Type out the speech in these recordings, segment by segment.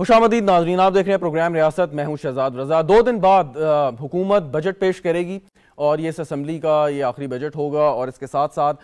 खुशामदीद नाजरीन आप देख रहे हैं प्रोग्राम रियासत। मैं हूँ शहजाद रजा। दो दिन बाद हुकूमत बजट पेश करेगी और ये इस असम्बली का ये आखिरी बजट होगा और इसके साथ साथ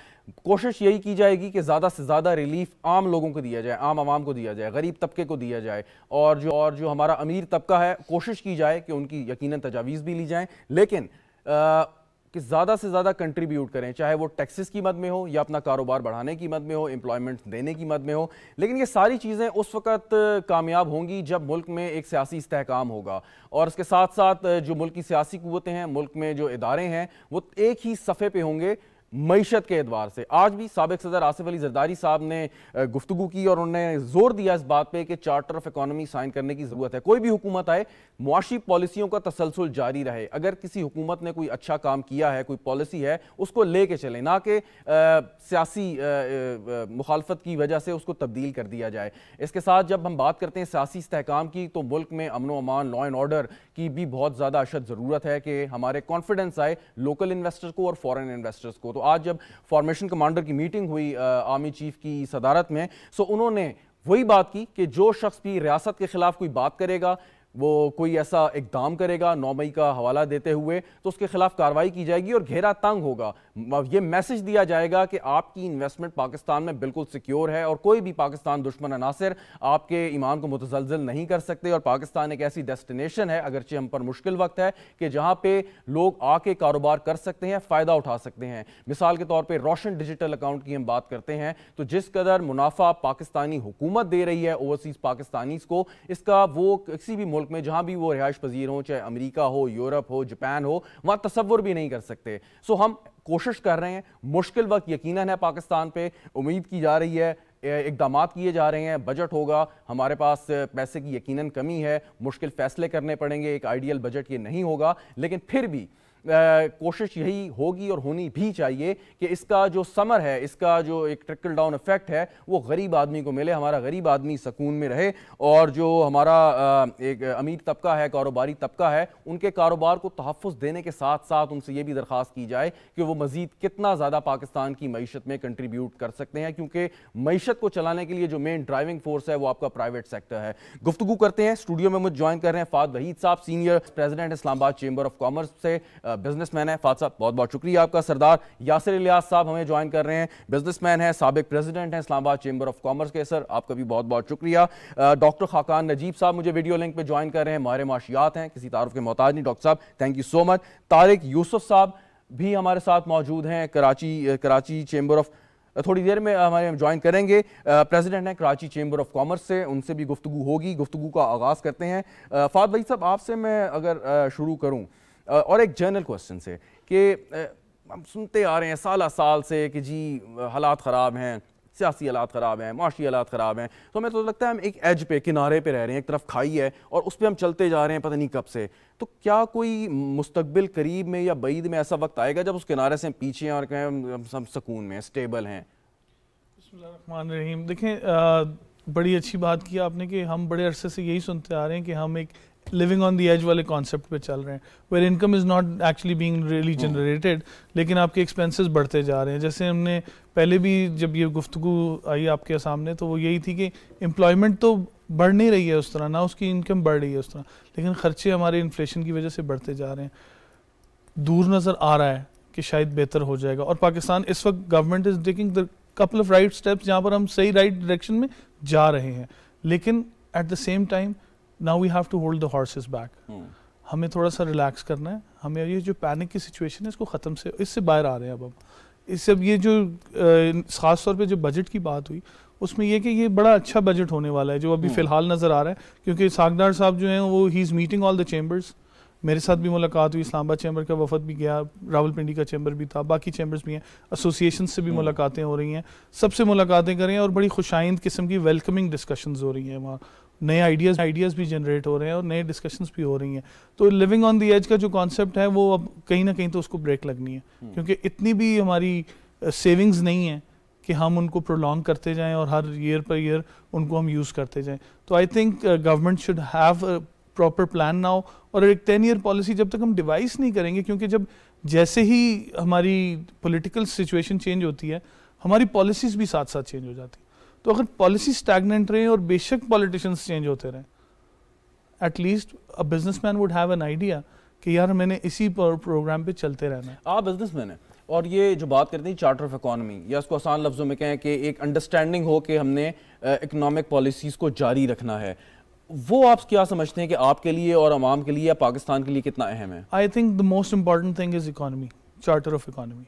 कोशिश यही की जाएगी कि ज़्यादा से ज़्यादा रिलीफ आम लोगों को दिया जाए आम आवाम को दिया जाए गरीब तबके को दिया जाए और जो और जो हमारा अमीर तबका है कोशिश की जाए कि उनकी यकीन तजावीज़ भी ली जाएँ। लेकिन आ, कि ज़्यादा से ज़्यादा कंट्रीब्यूट करें, चाहे वो टैक्सेस की मद में हो या अपना कारोबार बढ़ाने की मद में हो एम्प्लॉयमेंट देने की मद में हो। लेकिन ये सारी चीज़ें उस वक्त कामयाब होंगी जब मुल्क में एक सियासी इस्तेकाम होगा। और इसके साथ साथ जो मुल्क की सियासी कुतें हैं, मुल्क में जो इदारे हैं, वो एक ही सफ़े पर होंगे। मीशत के एतबार से। आज भी सबक सदर आसिफ अली जरदारी साहब ने गुफ्तु की और उन्होंने ज़ोर दिया इस बात पर कि चार्टर ऑफ़ इकानमी साइन करने की ज़रूरत है। कोई भी हुकूमत आए, मुआशी पॉलिसियों का तसलसल जारी रहे। अगर किसी हुकूमत ने कोई अच्छा काम किया है, कोई पॉलिसी है, उसको ले कर चले, ना कि सियासी मुखालफत की वजह से उसको तब्दील कर दिया जाए। इसके साथ जब हम बात करते हैं सियासी इसकाम की तो मुल्क में अमनो अमान, लॉ एंड ऑर्डर की भी बहुत ज़्यादा अशद ज़रूरत है कि हमारे कॉन्फिडेंस आए लोकल इन्वेस्टर्स को और फॉरन इन्वेस्टर्स को। तो आज जब फॉर्मेशन कमांडर की मीटिंग हुई आर्मी चीफ की सदारत में सो उन्होंने वही बात की कि जो शख्स भी रियासत के खिलाफ कोई बात करेगा, वो कोई ऐसा इकदाम करेगा नौ मई का हवाला देते हुए तो उसके खिलाफ कार्रवाई की जाएगी और घेरा तंग होगा। ये मैसेज दिया जाएगा कि आपकी इन्वेस्टमेंट पाकिस्तान में बिल्कुल सिक्योर है और कोई भी पाकिस्तान दुश्मन अनासर आपके ईमान को मुतजलजल नहीं कर सकते और पाकिस्तान एक ऐसी डेस्टिनेशन है, अगरचे हम पर मुश्किल वक्त है कि जहाँ पे लोग आके कारोबार कर सकते हैं, फ़ायदा उठा सकते हैं। मिसाल के तौर पर रोशन डिजिटल अकाउंट की हम बात करते हैं तो जिस कदर मुनाफा पाकिस्तानी हुकूमत दे रही है ओवरसीज़ पाकिस्तानीज को, इसका वो किसी भी मुल्क में जहाँ भी वो रिहाइश पजीर हो, चाहे अमरीका हो, यूरोप हो, जापान हो, वहाँ तस्वुर भी नहीं कर सकते। सो हम कोशिश कर रहे हैं। मुश्किल वक्त यकीन है पाकिस्तान पर उम्मीद की जा रही है इकदाम किए जा रहे हैं, बजट होगा, हमारे पास पैसे की यकीनन कमी है, मुश्किल फैसले करने पड़ेंगे, एक आइडियल बजट ये नहीं होगा, लेकिन फिर भी कोशिश यही होगी और होनी भी चाहिए कि इसका जो समर है, इसका जो एक ट्रिकल डाउन इफ़ेक्ट है, वो गरीब आदमी को मिले, हमारा गरीब आदमी सुकून में रहे और जो हमारा एक अमीर तबका है, कारोबारी तबका है, उनके कारोबार को तहफ़ देने के साथ साथ उनसे ये भी दरख्वास्त की जाए कि वो मज़ीद कितना ज़्यादा पाकिस्तान की मीशत में कंट्रीब्यूट कर सकते हैं, क्योंकि मीशत को चलाने के लिए जो मेन ड्राइविंग फोर्स है, वो आपका प्राइवेट सेक्टर है। गुफ्तु करते हैं स्टूडियो में मुझे ज्वाइन कर रहे हैं, फाद वहीद साहब senior president Islamabad chamber of commerce से बिजनेसमैन है। फात साहब बहुत बहुत शुक्रिया आपका, सरदार यासिर इलियास साहब हमें ज्वाइन कर रहे हैं। बिजनेसमैन है, सबक प्रेसिडेंट हैं, इस्लामाबाद चेंबर ऑफ़ कॉमर्स के सर आपका भी बहुत बहुत शुक्रिया। डॉक्टर खाकान नजीब साहब मुझे वीडियो लिंक पर ज्वाइन कर रहे हैं। मारे माशियात हैं, किसी तारुफ के मोहताज नहीं डॉक्टर साहब thank you so much Tariq Yusuf साहब भी हमारे साथ मौजूद हैं, कराची कराची चेंबर ऑफ़ थोड़ी देर में हमारे हम ज्वाइन करेंगे। प्रेसिडेंट हैं कराची चेंबर ऑफ़ कॉमर्स से, उनसे भी गुफ्तु होगी गुफ्तु का आगाज़ करते हैं। फाद भाई साहब, आपसे मैं अगर शुरू करूँ और एक जनरल क्वेश्चन से कि हम सुनते आ रहे हैं साल साल से कि जी हालात ख़राब हैं, सियासी हालात ख़राब हैं, माशी हालात ख़राब हैं। तो हमें तो लगता है हम एक एज पे, किनारे पे रह रहे हैं, एक तरफ़ खाई है और उस पर हम चलते जा रहे हैं पता नहीं कब से। तो क्या कोई मुस्तबिल करीब में या बईद में ऐसा वक्त आएगा जब उस किनारे से हम पीछे हैं और कहें हम सब सुकून में स्टेबल हैं? रहीम। देखें बड़ी अच्छी बात की आपने कि हम बड़े अरसे से यही सुनते आ रहे हैं कि हम एक लिविंग ऑन दी एज वाले कॉन्सेप्ट पे चल रहे हैं where income is not actually being really generated लेकिन आपके एक्सपेंसेस बढ़ते जा रहे हैं। जैसे हमने पहले भी जब ये गुफ्तु आई आपके सामने तो वो यही थी कि एम्प्लॉयमेंट तो बढ़ नहीं रही है उस तरह ना उसकी इनकम बढ़ रही है उस तरह लेकिन खर्चे हमारे इन्फ्लेशन की वजह से बढ़ते जा रहे हैं। दूर नज़र आ रहा है कि शायद बेहतर हो जाएगा। और पाकिस्तान इस वक्त government is taking the couple of right steps जहाँ पर हम सही राइट डायरेक्शन में जा रहे हैं। लेकिन at the same time now we have to hold the horses back हमें थोड़ा सा रिलैक्स करना है। हमें ये जो पैनिक की सिचुएशन है इसको ख़त्म से इससे बाहर आ रहे हैं अब हम। इससे अब ये जो ख़ास तौर पे जो बजट की बात हुई उसमें ये कि ये बड़ा अच्छा बजट होने वाला है जो अभी hmm. फ़िलहाल नज़र आ रहा है। क्योंकि सागदार साहब जो हैं वो ही is meeting all the chambers मेरे साथ भी मुलाकात हुई इस्लामाबाद चैम्बर का वफद भी गया रावलपिंडी का चैम्बर भी था बाकी चैम्बर्स भी हैं। एसोसिएशन से भी hmm. मुलाकातें हो रही हैं। सबसे मुलाकातें करें और बड़ी खुशाइंद किस्म की वेलकमिंग डिस्कशन हो रही हैं वहाँ। नए आइडियाज़ आइडियाज़ भी जनरेट हो रहे हैं और नए डिस्कशंस भी हो रही हैं। तो लिविंग ऑन दी एज का जो कॉन्सेप्ट है वो अब कहीं ना कहीं तो उसको ब्रेक लगनी है। hmm. क्योंकि इतनी भी हमारी सेविंग्स uh, नहीं है कि हम उनको प्रोलॉन्ग करते जाएँ और हर ईयर पर ईयर उनको हम यूज़ करते जाएँ। तो I think government should have proper plan now और एक टेन ईयर पॉलिसी जब तक हम डिवाइस नहीं करेंगे क्योंकि जब जैसे ही हमारी पॉलिटिकल सिचुएशन चेंज होती है हमारी पॉलिसीज़ भी साथ साथ चेंज हो जाती तो अगर पॉलिसी स्टैगनेंट रहे और बेशक पॉलिटिशियंस चेंज होते रहे at least a businessman would have an idea कि यार मैंने इसी प्रोग्राम पे चलते रहना है। आप बिजनेसमैन हैं। और ये जो बात करते हैं चार्टर ऑफ़ इकोनॉमी या इसको आसान लफ्ज़ों में कहें कि एक अंडरस्टैंडिंग हो कि हमने इकोनॉमिक पॉलिसीज़ को जारी रखना है। वो आप क्या समझते हैं कि आपके लिए और आवाम के लिए या पाकिस्तान के लिए कितना अहम है? I think the most important thing is economy charter of economy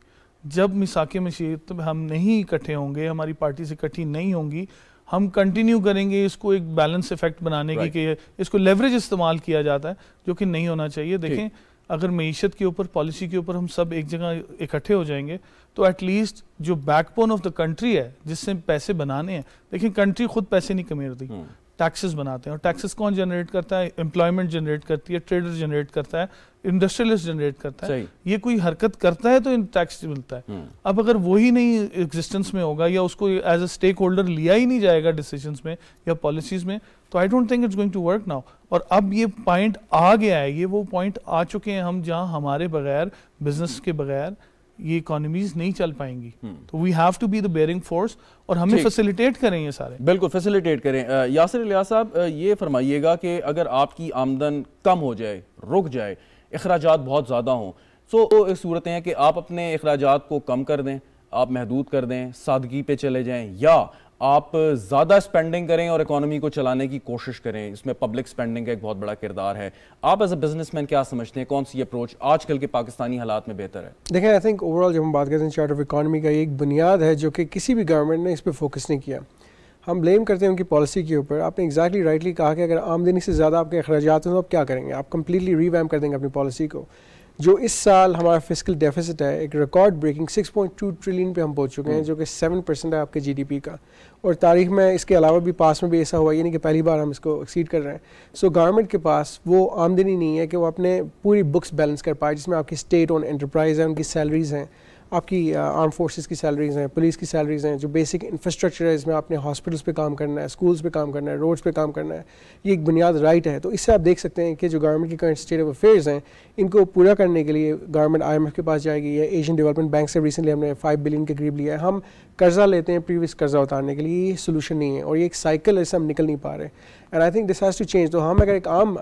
जब मिसाक मशीत हम नहीं इकट्ठे होंगे हमारी पार्टी से इकट्ठी नहीं होंगी। हम कंटिन्यू करेंगे इसको एक बैलेंस इफ़ेक्ट बनाने right. की कि इसको लेवरेज इस्तेमाल किया जाता है जो कि नहीं होना चाहिए। देखें अगर मीशत के ऊपर पॉलिसी के ऊपर हम सब एक जगह इकट्ठे हो जाएँगे तो एटलीस्ट जो बैकबोन ऑफ़ द कंट्री है जिससे पैसे बनाने हैं देखिए कंट्री खुद पैसे नहीं कमेरती टैक्सेस बनाते हैं और टैक्सेस कौन जनरेट करता है एम्प्लॉयमेंट जनरेट करती है ट्रेडर जनरेट करता है इंडस्ट्रियलिस्ट जनरेट करता है ये कोई हरकत करता है तो टैक्स मिलता है। अब अगर वही नहीं एग्जिस्टेंस में होगा या उसको एज अ स्टेक होल्डर लिया ही नहीं जाएगा डिसीज़न में या पॉलिसीज़ में तो I don't think it's going to work now और अब ये पॉइंट आ गया है ये वो पॉइंट आ चुके हैं हम जहाँ हमारे बगैर बिज़नेस के बगैर ये इकोनॉमीज नहीं चल पाएँगी। हम्म। तो we have to be the bearing force और हमें फैसिलिटेट करें ये सारे। बिल्कुल फैसिलिटेट करें। यासर लिया साहब ये फरमाइएगा कि अगर आपकी आमदन कम हो जाए रुक जाए अखराज बहुत ज़्यादा हों तो सूरत सूरतें हैं कि आप अपने अखराज को कम कर दें आप महदूद कर दें सादगी पे चले जाएँ या आप ज़्यादा स्पेंडिंग करें और इकोनॉमी को चलाने की कोशिश करें। इसमें पब्लिक स्पेंडिंग का एक बहुत बड़ा किरदार है। आप एज अ बिजनेसमैन क्या समझते हैं? कौन सी अप्रोच आजकल के पाकिस्तानी हालात में बेहतर है? देखें आई थिंक ओवरऑल जब हम बात करते हैं चार्ट ऑफ़ इकानमी का एक बुनियाद है जो कि किसी भी गवर्नमेंट ने इस पर फोकस नहीं किया। हम ब्लेम करते हैं उनकी पॉलिसी के ऊपर। आपने एक्जैक्टली राइटली कहा कि अगर आमदनी से ज़्यादा आपके अखराज हैं तो आप क्या करेंगे? आप कम्प्लीटली रीवैम कर देंगे अपनी पॉलिसी को। जो इस साल हमारा फ़िज़िकल डेफिसिट है एक रिकॉर्ड ब्रेकिंग 6.2 ट्रिलियन पे हम पहुँच चुके हैं हम्म। जो कि 7 परसेंट है आपके जीडीपी का। और तारीख में इसके अलावा भी पास में भी ऐसा हुआ यानी नहीं कि पहली बार हम इसको एक्सीड कर रहे हैं। सो so, गवर्नमेंट के पास वो आमदनी नहीं है कि वो अपने पूरी बुक्स बैलेंस कर पाए जिसमें आपकी स्टेट ऑन एंटरप्राइज है उनकी सैलरीज हैं। आपकी आर्म फोर्सेस की सैलरीज हैं पुलिस की सैलरीज हैं, जो बेसिक इंफ्रास्ट्रक्चर है, इसमें आपने हॉस्पिटल्स पे काम करना है स्कूल्स पे काम करना है रोड्स पे काम करना है, ये एक बुनियाद राइट है। तो इससे आप देख सकते हैं कि जो गवर्नमेंट की करंट स्टेट ऑफ़ अफेयर्स हैं, इनको पूरा करने के लिए गवर्नमेंट आईएमएफ के पास जाएगी, या एशियन डेवलपमेंट बैंक से रिसेंटली हमने फाइव बिलियन के करीब लिया है। हम कर्जा लेते हैं प्रीवियस कर्जा उतारने के लिए, ये सोल्यूशन नहीं है, और ये एक साइकिल ऐसे हम निकल नहीं पा रहे। And I think this has to change तो हम अगर एक आम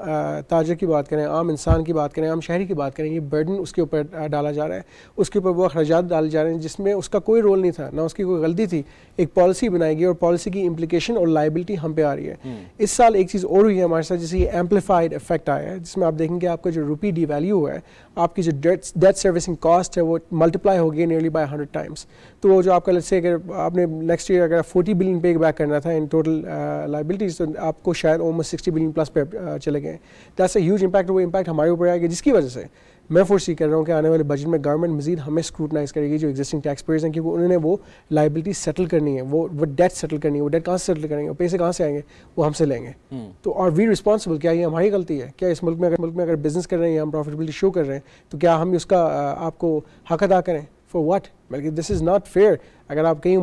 ताजर की बात करें, आम इंसान की बात करें, आम शहरी की बात करें, ये बर्डन उसके ऊपर डाला जा रहा है। उसके ऊपर वो अखराज डाले जा रहे हैं जिसमें उसका कोई रोल नहीं था ना उसकी कोई गलती थी। एक पॉलिसी बनाएगी और पॉलिसी की इम्प्लीकेशन और लाइबिलिटी हम पे आ रही है। हम्म। इस साल एक चीज़ और हुई है हमारे साथ जैसे ये एम्पलीफाइड इफ़ेक्ट आया है जिसमें आप देखेंगे आपका जो रुपी डी वैल्यू हुआ है आपकी जो डेट डेट सर्विसिंग कॉस्ट है वो मल्टीप्लाई हो गई नियरली बाय हंड्रेड टाइम्स तो वो जो आपका से अगर आपने नेक्स्ट ईयर अगर फोर्टी बिलियन पे बैक करना था इन टोटल लाइबिलिटीज तो आपको शायद ऑलमोस्ट सिक्सटी बिलियन प्लस पे uh, चले गए। दैट्स अ ह्यूज इम्पैक्ट वो इम्पैक्ट हमारे ऊपर आएगा। जिसकी वजह से मैं फोर्सी कर रहा हूँ कि आने वाले बजट में गवर्नमेंट मजीद हमें स्क्रूटनाइज करेगी जो एग्जिस्टिंग टैक्स पेयर्स हैं क्योंकि उन्होंने वो लाइबिलिटी सेटल करनी है वो वो डेट सेटल करनी है वो डेट कहाँ से सेटल करेंगे पैसे कहाँ से आएँगे वो हमसे लेंगे। हम्म। तो और वी रिस्पॉन्सिबल क्या ये हमारी गलती है? क्या इस मुल्क में अगर मुल्क में अगर बिज़नेस कर रहे हैं हम प्रॉफिटेबिलिटी शो कर रहे हैं तो क्या हम उसका आपको हक अदा करें? फॉर वट बल्कि दिस इज़ नॉट फेयर अगर आप कहीं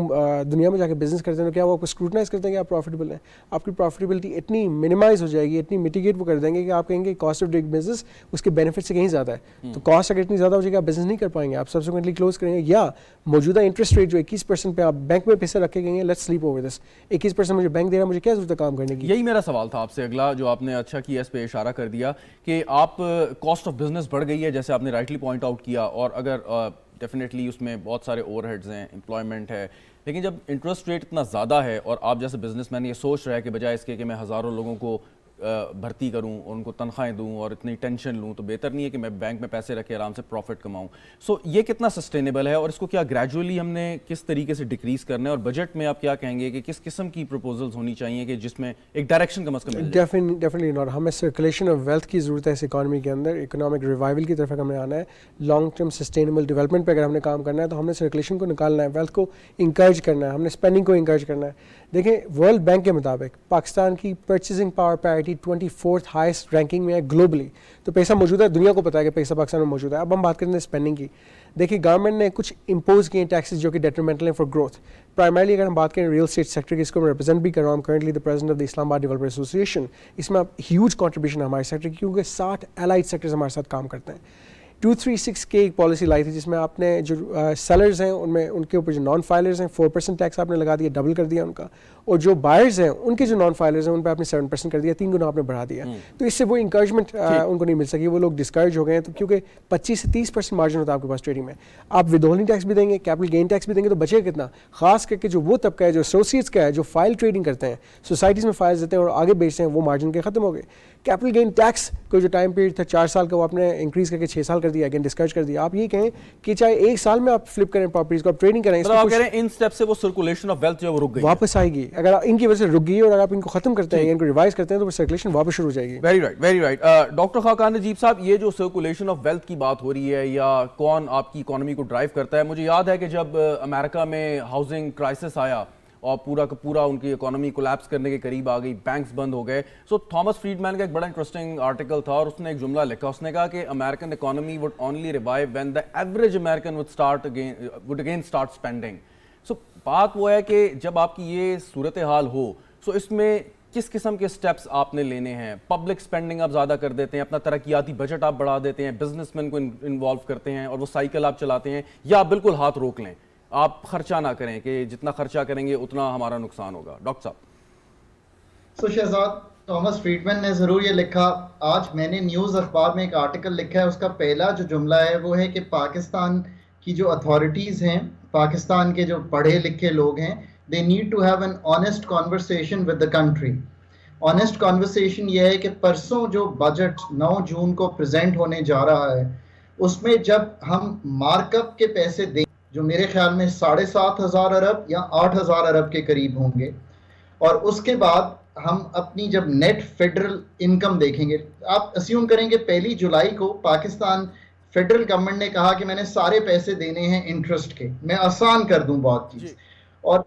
दुनिया में जाकर बिज़नेस करते हैं तो क्या वो आपको स्क्रूटनाइज करते हैं कि आप प्रॉफिटेबल हैं? आपकी प्रॉफिटेबिलिटी इतनी मिनिमाइज हो जाएगी इतनी मिटिगेट वो कर देंगे कि आप कहेंगे कॉस्ट ऑफ़ डूइंग बिज़नेस उसके बेनिफिट से कहीं ज़्यादा है। हम्म। तो कॉस्ट अगर इतनी ज़्यादा हो जाएगी आप बिज़नेस नहीं कर पाएँगे। आप सब्सिक्वेंटली क्लोज करेंगे या मौजूदा इंटरेस्ट रेट जो इक्कीस परसेंट पे आप बैंक में पैसे रखे गए लेट्स स्लीप ओवर दिस इक्कीस परसेंट मुझे बैंक दे रहा है मुझे क्या ज़रूरत है काम करने की? यही मेरा सवाल था आपसे अगला जो आपने अच्छा किया इस पर इशारा कर दिया कि आप कॉस्ट ऑफ़ बिज़नेस बढ़ गई है जैसे आपने राइटली पॉइंट आउट किया और अगर डेफिनेटली उसमें बहुत सारे ओवरहेड्स हैं एम्प्लॉयमेंट है। लेकिन जब इंटरेस्ट रेट इतना ज़्यादा है और आप जैसे बिजनेसमैन ये सोच रहा है कि बजाय इसके कि मैं हज़ारों लोगों को भर्ती करूँ उनको तनख्वाहें दूँ और इतनी टेंशन लूँ तो बेहतर नहीं है कि मैं बैंक में पैसे रखे आराम से प्रॉफिट कमाऊं। सो so, ये कितना सस्टेनेबल है और इसको क्या ग्रेजुअली हमने किस तरीके से डिक्रीज करना है और बजट में आप क्या कहेंगे कि किस किस्म की प्रपोजल्स होनी चाहिए कि जिसमें एक डायरेक्शन कम अज कम डेफिनेटली नॉट हमें सर्कुलेशन ऑफ़ वेल्थ की ज़रूरत है इस इकानमी के अंदर। इकोनॉमिक रिवाइवल की तरफ़ हमें आना है लॉन्ग टर्म सस्टेनेबल डेवलपमेंट पर अगर हमने काम करना है तो हमने सर्कुलेशन को निकालना है वेल्थ को इंकरेज करना है हमने स्पेंडिंग को इंकरेज करना है। देखें वर्ल्ड बैंक के मुताबिक पाकिस्तान की purchasing power parity twenty fourth highest ranking में है ग्लोबली तो पैसा मौजूद है, दुनिया को पता है कि पैसा पाकिस्तान में मौजूद है। अब हम बात करते हैं स्पेंडिंग की। देखिए गवर्नमेंट ने कुछ इम्पोज किए हैं टैक्सेस जो कि डेट्रीमेंटल हैं फॉर ग्रोथ प्राइमरली अगर हम बात करें रियल स्टेट सेक्टर की, इसको मैं रिप्रेजेंट भी कर रहा हूँ। Currently the present of the Islamabad developer association इसमें ह्यूज कॉन्ट्रीब्यूशन हमारे सेक्टर की, क्योंकि साठ एलाइड सेक्टर्स हमारे साथ काम करते हैं। टू थ्री सिक्स के एक पॉलिसी लाई थी जिसमें आपने जो सेलर्स हैं उनमें उनके ऊपर जो नॉन फाइलर्स हैं फोर परसेंट टैक्स आपने लगा दिया डबल कर दिया उनका। और जो बायर्स हैं उनके जो नॉन फाइलर्स हैं उन पर आपने सेवन परसेंट कर दिया तीन गुना आपने बढ़ा दिया। हम्म। तो इससे वो इंकरेजमेंट उनको नहीं मिल सकी वो लोग डिस्करेज हो गए हैं तो क्योंकि पच्चीस से तीस परसेंट मार्जिन होता है आपके पास ट्रेडिंग में। आप विदोलिंग टैक्स भी देंगे कैपिटल गेन टैक्स भी देंगे तो बचेगा कितना? खास करके जो वो तबका है जो एसोसिएट्स का है जो फ़ाइल ट्रेडिंग करते हैं सोसाइटीज़ में फाइल्स देते हैं और आगे बेचते हैं वो मार्जिन के खत्म हो गए। कैपिटल गेन टैक्स को जो टाइम पीरियड था चार साल का वो आपने इंक्रीज करके छः साल कर दिया अगेन डिस्करेज कर दिया। आप ये कहें कि चाहे एक साल में आप फ्लिप करें प्रॉपर्टीज़ को आप ट्रेडिंग करें तो आप कह रहे हैं इन स्टेप से वो सर्कुलेशन ऑफ़ वेल्थ जो वो रुक गई वापस आएगी। अगर इनकी वजह से रुक गई और अगर आप इनको खत्म करते हैं इनको रिवाइज करते हैं तो सर्कुलेशन वापस शुरू हो जाएगी। Very right very right doctor Khaqan Najeeb साहब ये जो सर्कुलेशन ऑफ़ वेल्थ की बात हो रही है या कौन आपकी इकोनॉमी को ड्राइव करता है मुझे याद है कि जब अमेरिका uh, में हाउसिंग क्राइसिस आया और पूरा का पूरा उनकी इकोनॉमी कोलैप्स करने के करीब आ गई बैंक्स बंद हो गए। सो थॉमस फ्रीडमैन का एक बड़ा इंटरेस्टिंग आर्टिकल था और उसने एक जुमला लिखा। उसने कहा कि American economy would only revive when the average American would start again would again start spending so बात वो है कि जब आपकी ये सूरत हाल हो सो इसमें किस किस्म के स्टेप्स आपने लेने हैं? पब्लिक स्पेंडिंग आप ज़्यादा कर देते हैं, अपना तरक्याती बजट आप बढ़ा देते हैं बिजनेसमैन को इन्वॉल्व करते हैं और वो साइकिल आप चलाते हैं, या बिल्कुल हाथ रोक लें। आप खर्चा ना करें कि जितना खर्चा करेंगे, उतना हमारा नुकसान होगा। डॉक्टर साहब। सो शहजाद, थॉमस फ्रीडमैन ने ज़रूर ये लिखा, आज मैंने न्यूज़ अखबार में एक आर्टिकल लिखा है, उसका पहला जो जुमला है वो है कि पाकिस्तान की जो अथॉरिटीज़ हैं, पाकिस्तान के जो पढ़े लिखे लोग हैं they need to have an honest conversation with the country honest conversation ये है कि परसों जो बजट 9 जून को प्रेजेंट होने जा रहा है, उसमें जब हम मार्कअप के पैसे दें जो मेरे ख्याल में साढ़े सात हज़ार अरब या आठ हज़ार अरब के करीब होंगे। और उसके बाद हम अपनी जब नेट फेडरल इनकम देखेंगे आप अस्यूम करेंगे पहली जुलाई को पाकिस्तान फेडरल गवर्नमेंट ने कहा कि मैंने सारे पैसे देने हैं इंटरेस्ट के। मैं आसान कर दूँ बहुत चीज़। और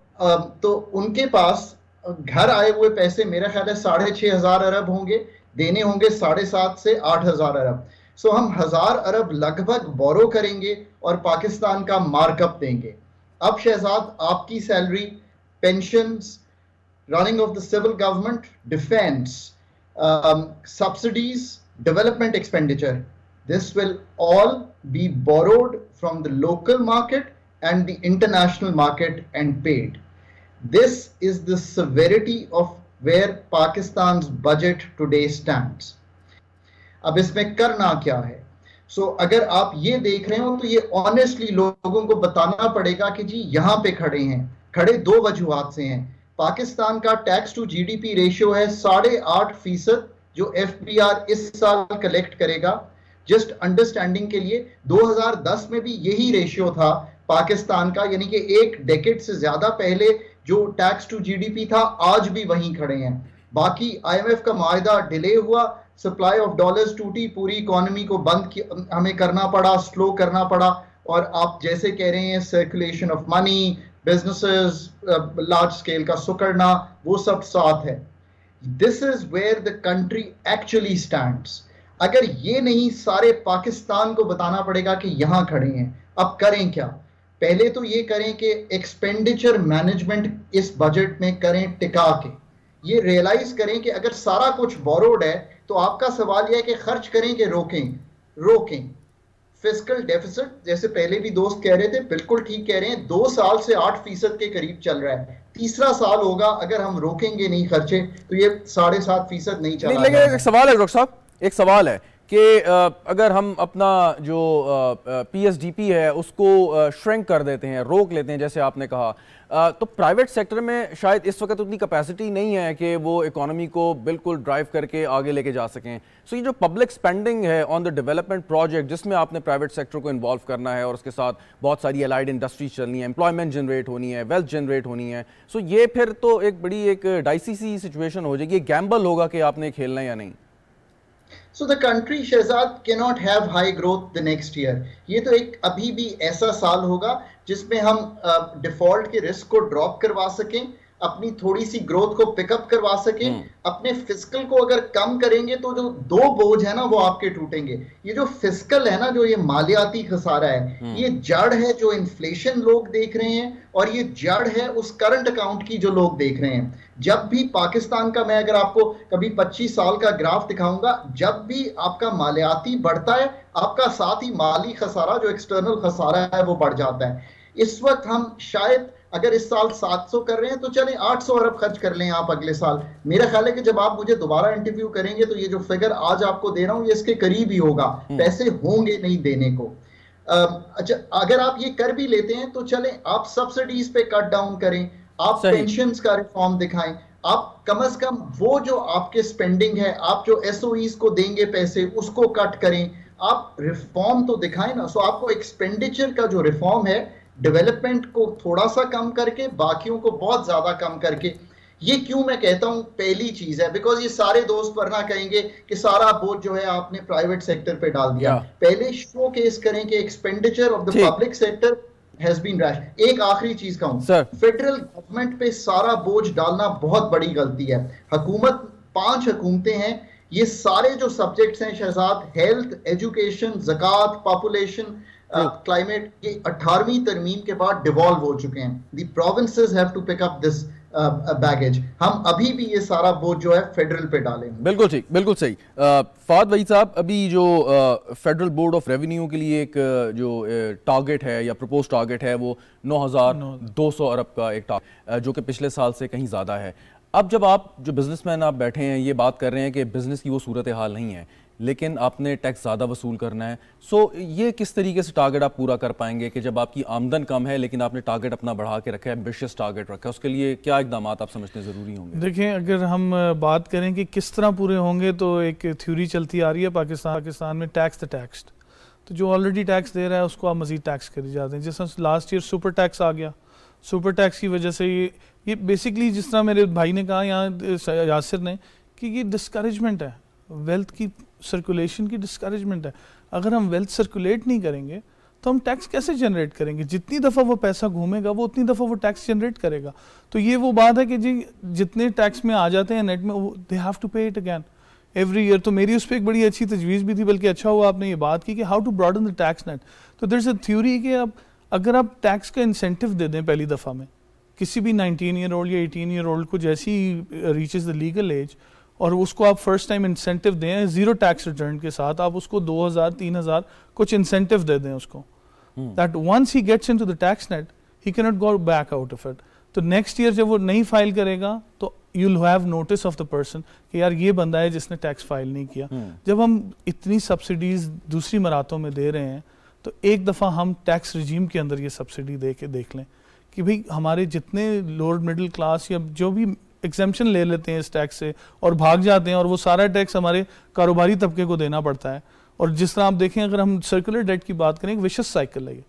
तो उनके पास घर आए हुए पैसे मेरा ख्याल है साढ़े छह हज़ार अरब होंगे देने होंगे साढ़े सात से आठ हज़ार अरब। सो हम हज़ार अरब लगभग बोरो करेंगे और पाकिस्तान का मार्कअप देंगे अब शहजाद आपकी salary pension running of the civil government defence subsidies development expenditure this will all be borrowed from the local market and the international market and paid this is the verity of where Pakistan budget today stand अब इसमें करना क्या है? सो so, अगर आप ये देख रहे हो तो ये ऑनेस्टली लोगों को बताना पड़ेगा कि जी यहाँ पे खड़े हैं। खड़े दो वजूहत से हैं। पाकिस्तान का टैक्स टू जीडीपी रेशियो है साढ़े आठ फ़ीसद जो एफबीआर इस साल कलेक्ट करेगा। जस्ट अंडरस्टैंडिंग के लिए 2010 में भी यही रेशियो था पाकिस्तान का यानी कि एक डेकेट से ज़्यादा पहले जो टैक्स टू जीडीपी था आज भी वहीं खड़े हैं। बाकी आईएमएफ का माहा डिले हुआ सप्लाई ऑफ़ डॉलर्स टूटी, पूरी इकोनॉमी को बंद हमें करना पड़ा स्लो करना पड़ा। और आप जैसे कह रहे हैं circulation of money businesses large scale का सुकड़ना, वो सब साथ है। This is where the country actually stand अगर ये नहीं, सारे पाकिस्तान को बताना पड़ेगा कि यहाँ खड़े हैं। अब करें क्या? पहले तो ये करें कि एक्सपेंडिचर मैनेजमेंट इस बजट में करें टिका के। ये रियलाइज़ करें कि अगर सारा कुछ बोरोड है तो आपका सवाल यह है कि खर्च करें कि रोकें? रोकें। फ़िज़िकल डेफिसिट जैसे पहले भी दोस्त कह रहे थे बिल्कुल ठीक कह रहे हैं दो साल से आठ फ़ीसद के करीब चल रहा है। तीसरा साल होगा अगर हम रोकेंगे नहीं खर्चे तो ये साढ़े सात फ़ीसद नहीं चला लेकिन एक सवाल है डॉक्टर साहब एक सवाल है कि अगर हम अपना जो पीएसडीपी है उसको श्रिंक कर देते हैं रोक लेते हैं जैसे आपने कहा तो प्राइवेट सेक्टर में शायद इस वक्त उतनी कैपेसिटी नहीं है कि वो इकोनॉमी को बिल्कुल ड्राइव करके आगे लेके जा सकें। सो ये जो पब्लिक स्पेंडिंग है ऑन द डेवलपमेंट प्रोजेक्ट जिसमें आपने प्राइवेट सेक्टर को इन्वॉल्व करना है और उसके साथ बहुत सारी अलाइड इंडस्ट्रीज़ चलनी है एम्प्लॉयमेंट जनरेट होनी है वेल्थ जनरेट होनी है सो ये फिर तो एक बड़ी एक डाइसी सी सिचुएशन हो जाएगी। गैम्बल होगा कि आपने खेलना है या नहीं। सो the country Shahzad can not have high growth the next year ये तो एक अभी भी ऐसा साल होगा जिसमें हम डिफ़ॉल्ट के रिस्क को ड्रॉप करवा सकें अपनी थोड़ी सी ग्रोथ को पिकअप करवा सके अपने फ़िज़िकल को अगर कम करेंगे तो जो दो बोझ है ना वो आपके टूटेंगे। ये जो फ़िज़िकल है ना जो ये मालियाती खसारा है ये जड़ है जो इन्फ्लेशन लोग देख रहे हैं और ये जड़ है उस करंट अकाउंट की जो लोग देख रहे हैं। जब भी पाकिस्तान का मैं अगर आपको कभी 25 साल का ग्राफ दिखाऊँगा जब भी आपका मालियाती बढ़ता है आपका साथ ही माली खसारा जो एक्सटर्नल खसारा है वो बढ़ जाता है। इस वक्त हम शायद अगर इस साल 700 कर रहे हैं तो चले 800 अरब खर्च कर लें आप अगले साल। मेरा ख्याल है कि जब आप मुझे दोबारा इंटरव्यू करेंगे तो ये जो फिगर आज आपको दे रहा हूँ ये इसके करीब ही होगा। हम्म। पैसे होंगे नहीं देने को। अच्छा अगर आप ये कर भी लेते हैं तो चले आप सब्सिडीज पे कट डाउन करें आप पेंशन का रिफॉर्म दिखाएँ। आप कम अज कम वो जो आपके स्पेंडिंग है आप जो एस को देंगे पैसे उसको कट करें। आप रिफॉर्म तो दिखाएँ ना सो आपको एक्सपेंडिचर का जो रिफॉर्म है डेवलपमेंट को थोड़ा सा कम करके बाकियों को बहुत ज़्यादा कम करके। ये क्यों मैं कहता हूँ पहली चीज़ है बिकॉज़ ये सारे दोस्त वरना कहेंगे कि सारा बोझ जो है आपने प्राइवेट सेक्टर पे डाल दिया। पहले शो केस करें कि expenditure of the public sector has been rash एक आखिरी चीज़ कहूँ फेडरल गवर्नमेंट पे सारा बोझ डालना बहुत बड़ी गलती है। हुकूमत पाँच हुकूमतें हैं ये सारे जो सब्जेक्ट्स हैं शहजाद हेल्थ एजुकेशन जक़ात पॉपुलेशन क्लाइमेट ये अठारहवीं तरमीम के बाद डिवॉल्व हो चुके हैं। The provinces have to pick up this baggage हम अभी भी ये सारा बोझ जो है फेडरल पे डालें बिल्कुल ठीक बिल्कुल सही। फाद भाई साहब अभी जो फेडरल बोर्ड ऑफ़ रेवेन्यू के लिए एक जो टारगेट है या प्रपोज टारगेट है वो 9,200 अरब का एक टारगेट जो कि पिछले साल से कहीं ज़्यादा है। अब जब आप जो बिजनेसमैन आप बैठे हैं ये बात कर रहे हैं कि बिज़नेस की वो सूरत हाल नहीं है लेकिन आपने टैक्स ज़्यादा वसूल करना है। सो ये किस तरीके से टारगेट आप पूरा कर पाएँगे कि जब आपकी आमदन कम है, लेकिन आपने टारगेट अपना बढ़ा के रखा है एम्बिशियस टारगेट रखा है, उसके लिए क्या इकदाम आप समझते ज़रूरी होंगे? देखें अगर हम बात करें कि किस तरह पूरे होंगे तो एक थ्योरी चलती आ रही है, पाकिस्तान पाकिस्तान में टैक्स द टैक्स तो जो ऑलरेडी टैक्स दे रहा है, उसको आप मजीद टैक्स करी जाते हैं। जैसे लास्ट ईयर सुपर टैक्स आ गया। सुपर टैक्स की वजह से ये ये बेसिकली जिस तरह मेरे भाई ने कहा यहाँ यासिर ने, कि ये डिस्करेजमेंट है। वेल्थ की सर्कुलेशन की डिस्करेजमेंट है। अगर हम वेल्थ सर्कुलेट नहीं करेंगे तो हम टैक्स कैसे जनरेट करेंगे? जितनी दफ़ा वो पैसा घूमेगा, वो उतनी दफ़ा वो टैक्स जनरेट करेगा। तो ये वो बात है कि जी, जितने टैक्स में आ जाते हैं नेट में they have to pay it again every year तो मेरी उस पर एक बड़ी अच्छी तजवीज़ भी थी, बल्कि अच्छा हुआ आपने ये बात की कि how to broaden the tax net तो दर अ थ्योरी कि अब, अगर आप टैक्स का इंसेंटिव दे दें पहली दफ़ा में, किसी भी नाइनटीन ईयर ओल्ड या एटीन ईयर ओल्ड को जैसी रीचेज द लीगल एज और उसको आप फ़र्स्ट टाइम इंसेंटिव दें ज़ीरो टैक्स रिटर्न के साथ आप उसको दो हज़ार तीन हज़ार कुछ इंसेंटिव दे दें उसको। That once he gets into the tax net he can not go back out of it तो नेक्स्ट ईयर जब वो नहीं फ़ाइल करेगा तो you'll have notice of the person कि यार ये बंदा है जिसने टैक्स फ़ाइल नहीं किया। Hmm. जब हम इतनी सब्सिडीज दूसरी मरातों में दे रहे हैं तो एक दफ़ा हम टैक्स रिजीम के अंदर ये सब्सिडी दे के देख लें कि भाई हमारे जितने लोअर मिडिल क्लास या जो भी एग्जामेशन ले लेते हैं इस टैक्स से और भाग जाते हैं और वो सारा टैक्स हमारे कारोबारी तबके को देना पड़ता है। और जिस तरह आप देखें अगर हम सर्कुलर डेट की बात करें विशेष साइकिल है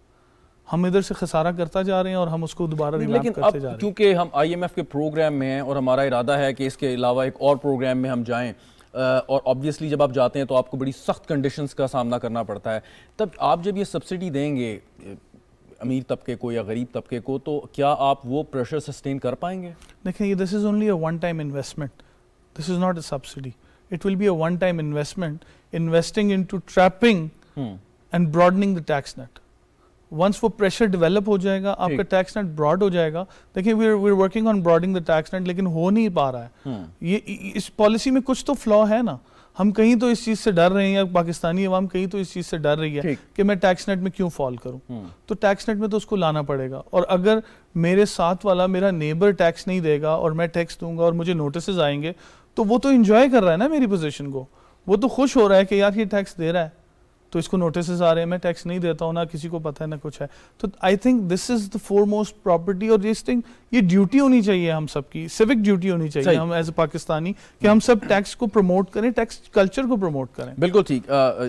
हम इधर से खसारा करता जा रहे हैं और हम उसको दोबारा लेकिन करते जा रहे हैं। क्योंकि हम आईएमएफ के प्रोग्राम में हैं और हमारा इरादा है कि इसके अलावा एक और प्रोग्राम में हम जाएँ और ऑब्वियसली जब आप जाते हैं तो आपको बड़ी सख्त कंडीशंस का सामना करना पड़ता है। तब आप जब ये सब्सिडी देंगे अमीर तबके को या गरीब तबके को तो क्या आप वो प्रेशर सस्टेन कर पाएँगे? देखिए this is only a one time investment this is not a subsidy it will be a one time investment investing in to trapping and broadening the tax net once वो pressure develop हो जाएगा आपका tax net broad हो जाएगा देखिए we we working on broadening the tax net लेकिन हो नहीं पा रहा है। Hmm. ये इस पॉलिसी में कुछ तो फ्लॉ है ना। हम कहीं तो इस चीज़ से डर रहे हैं या पाकिस्तानी अवाम कहीं तो इस चीज़ से डर रही है कि मैं टैक्स नेट में क्यों फॉल करूँ? हम्म। तो टैक्स नेट में तो उसको लाना पड़ेगा। और अगर मेरे साथ वाला मेरा नेबर टैक्स नहीं देगा और मैं टैक्स दूँगा और मुझे नोटिस आएँगे तो वो तो इंजॉय कर रहा है ना मेरी पोजिशन को। वो तो खुश हो रहा है कि यार ये टैक्स दे रहा है। तो इसको नोटिस आ रहे हैं मैं टैक्स नहीं देता हूँ ना किसी को पता है ना कुछ है। तो I think this is the foremost property और दिस थिंग ये ड्यूटी होनी चाहिए हम सबकी सिविक ड्यूटी होनी चाहिए हम एज ए पाकिस्तानी कि हम सब टैक्स को प्रमोट करें टैक्स कल्चर को प्रमोट करें। बिल्कुल ठीक।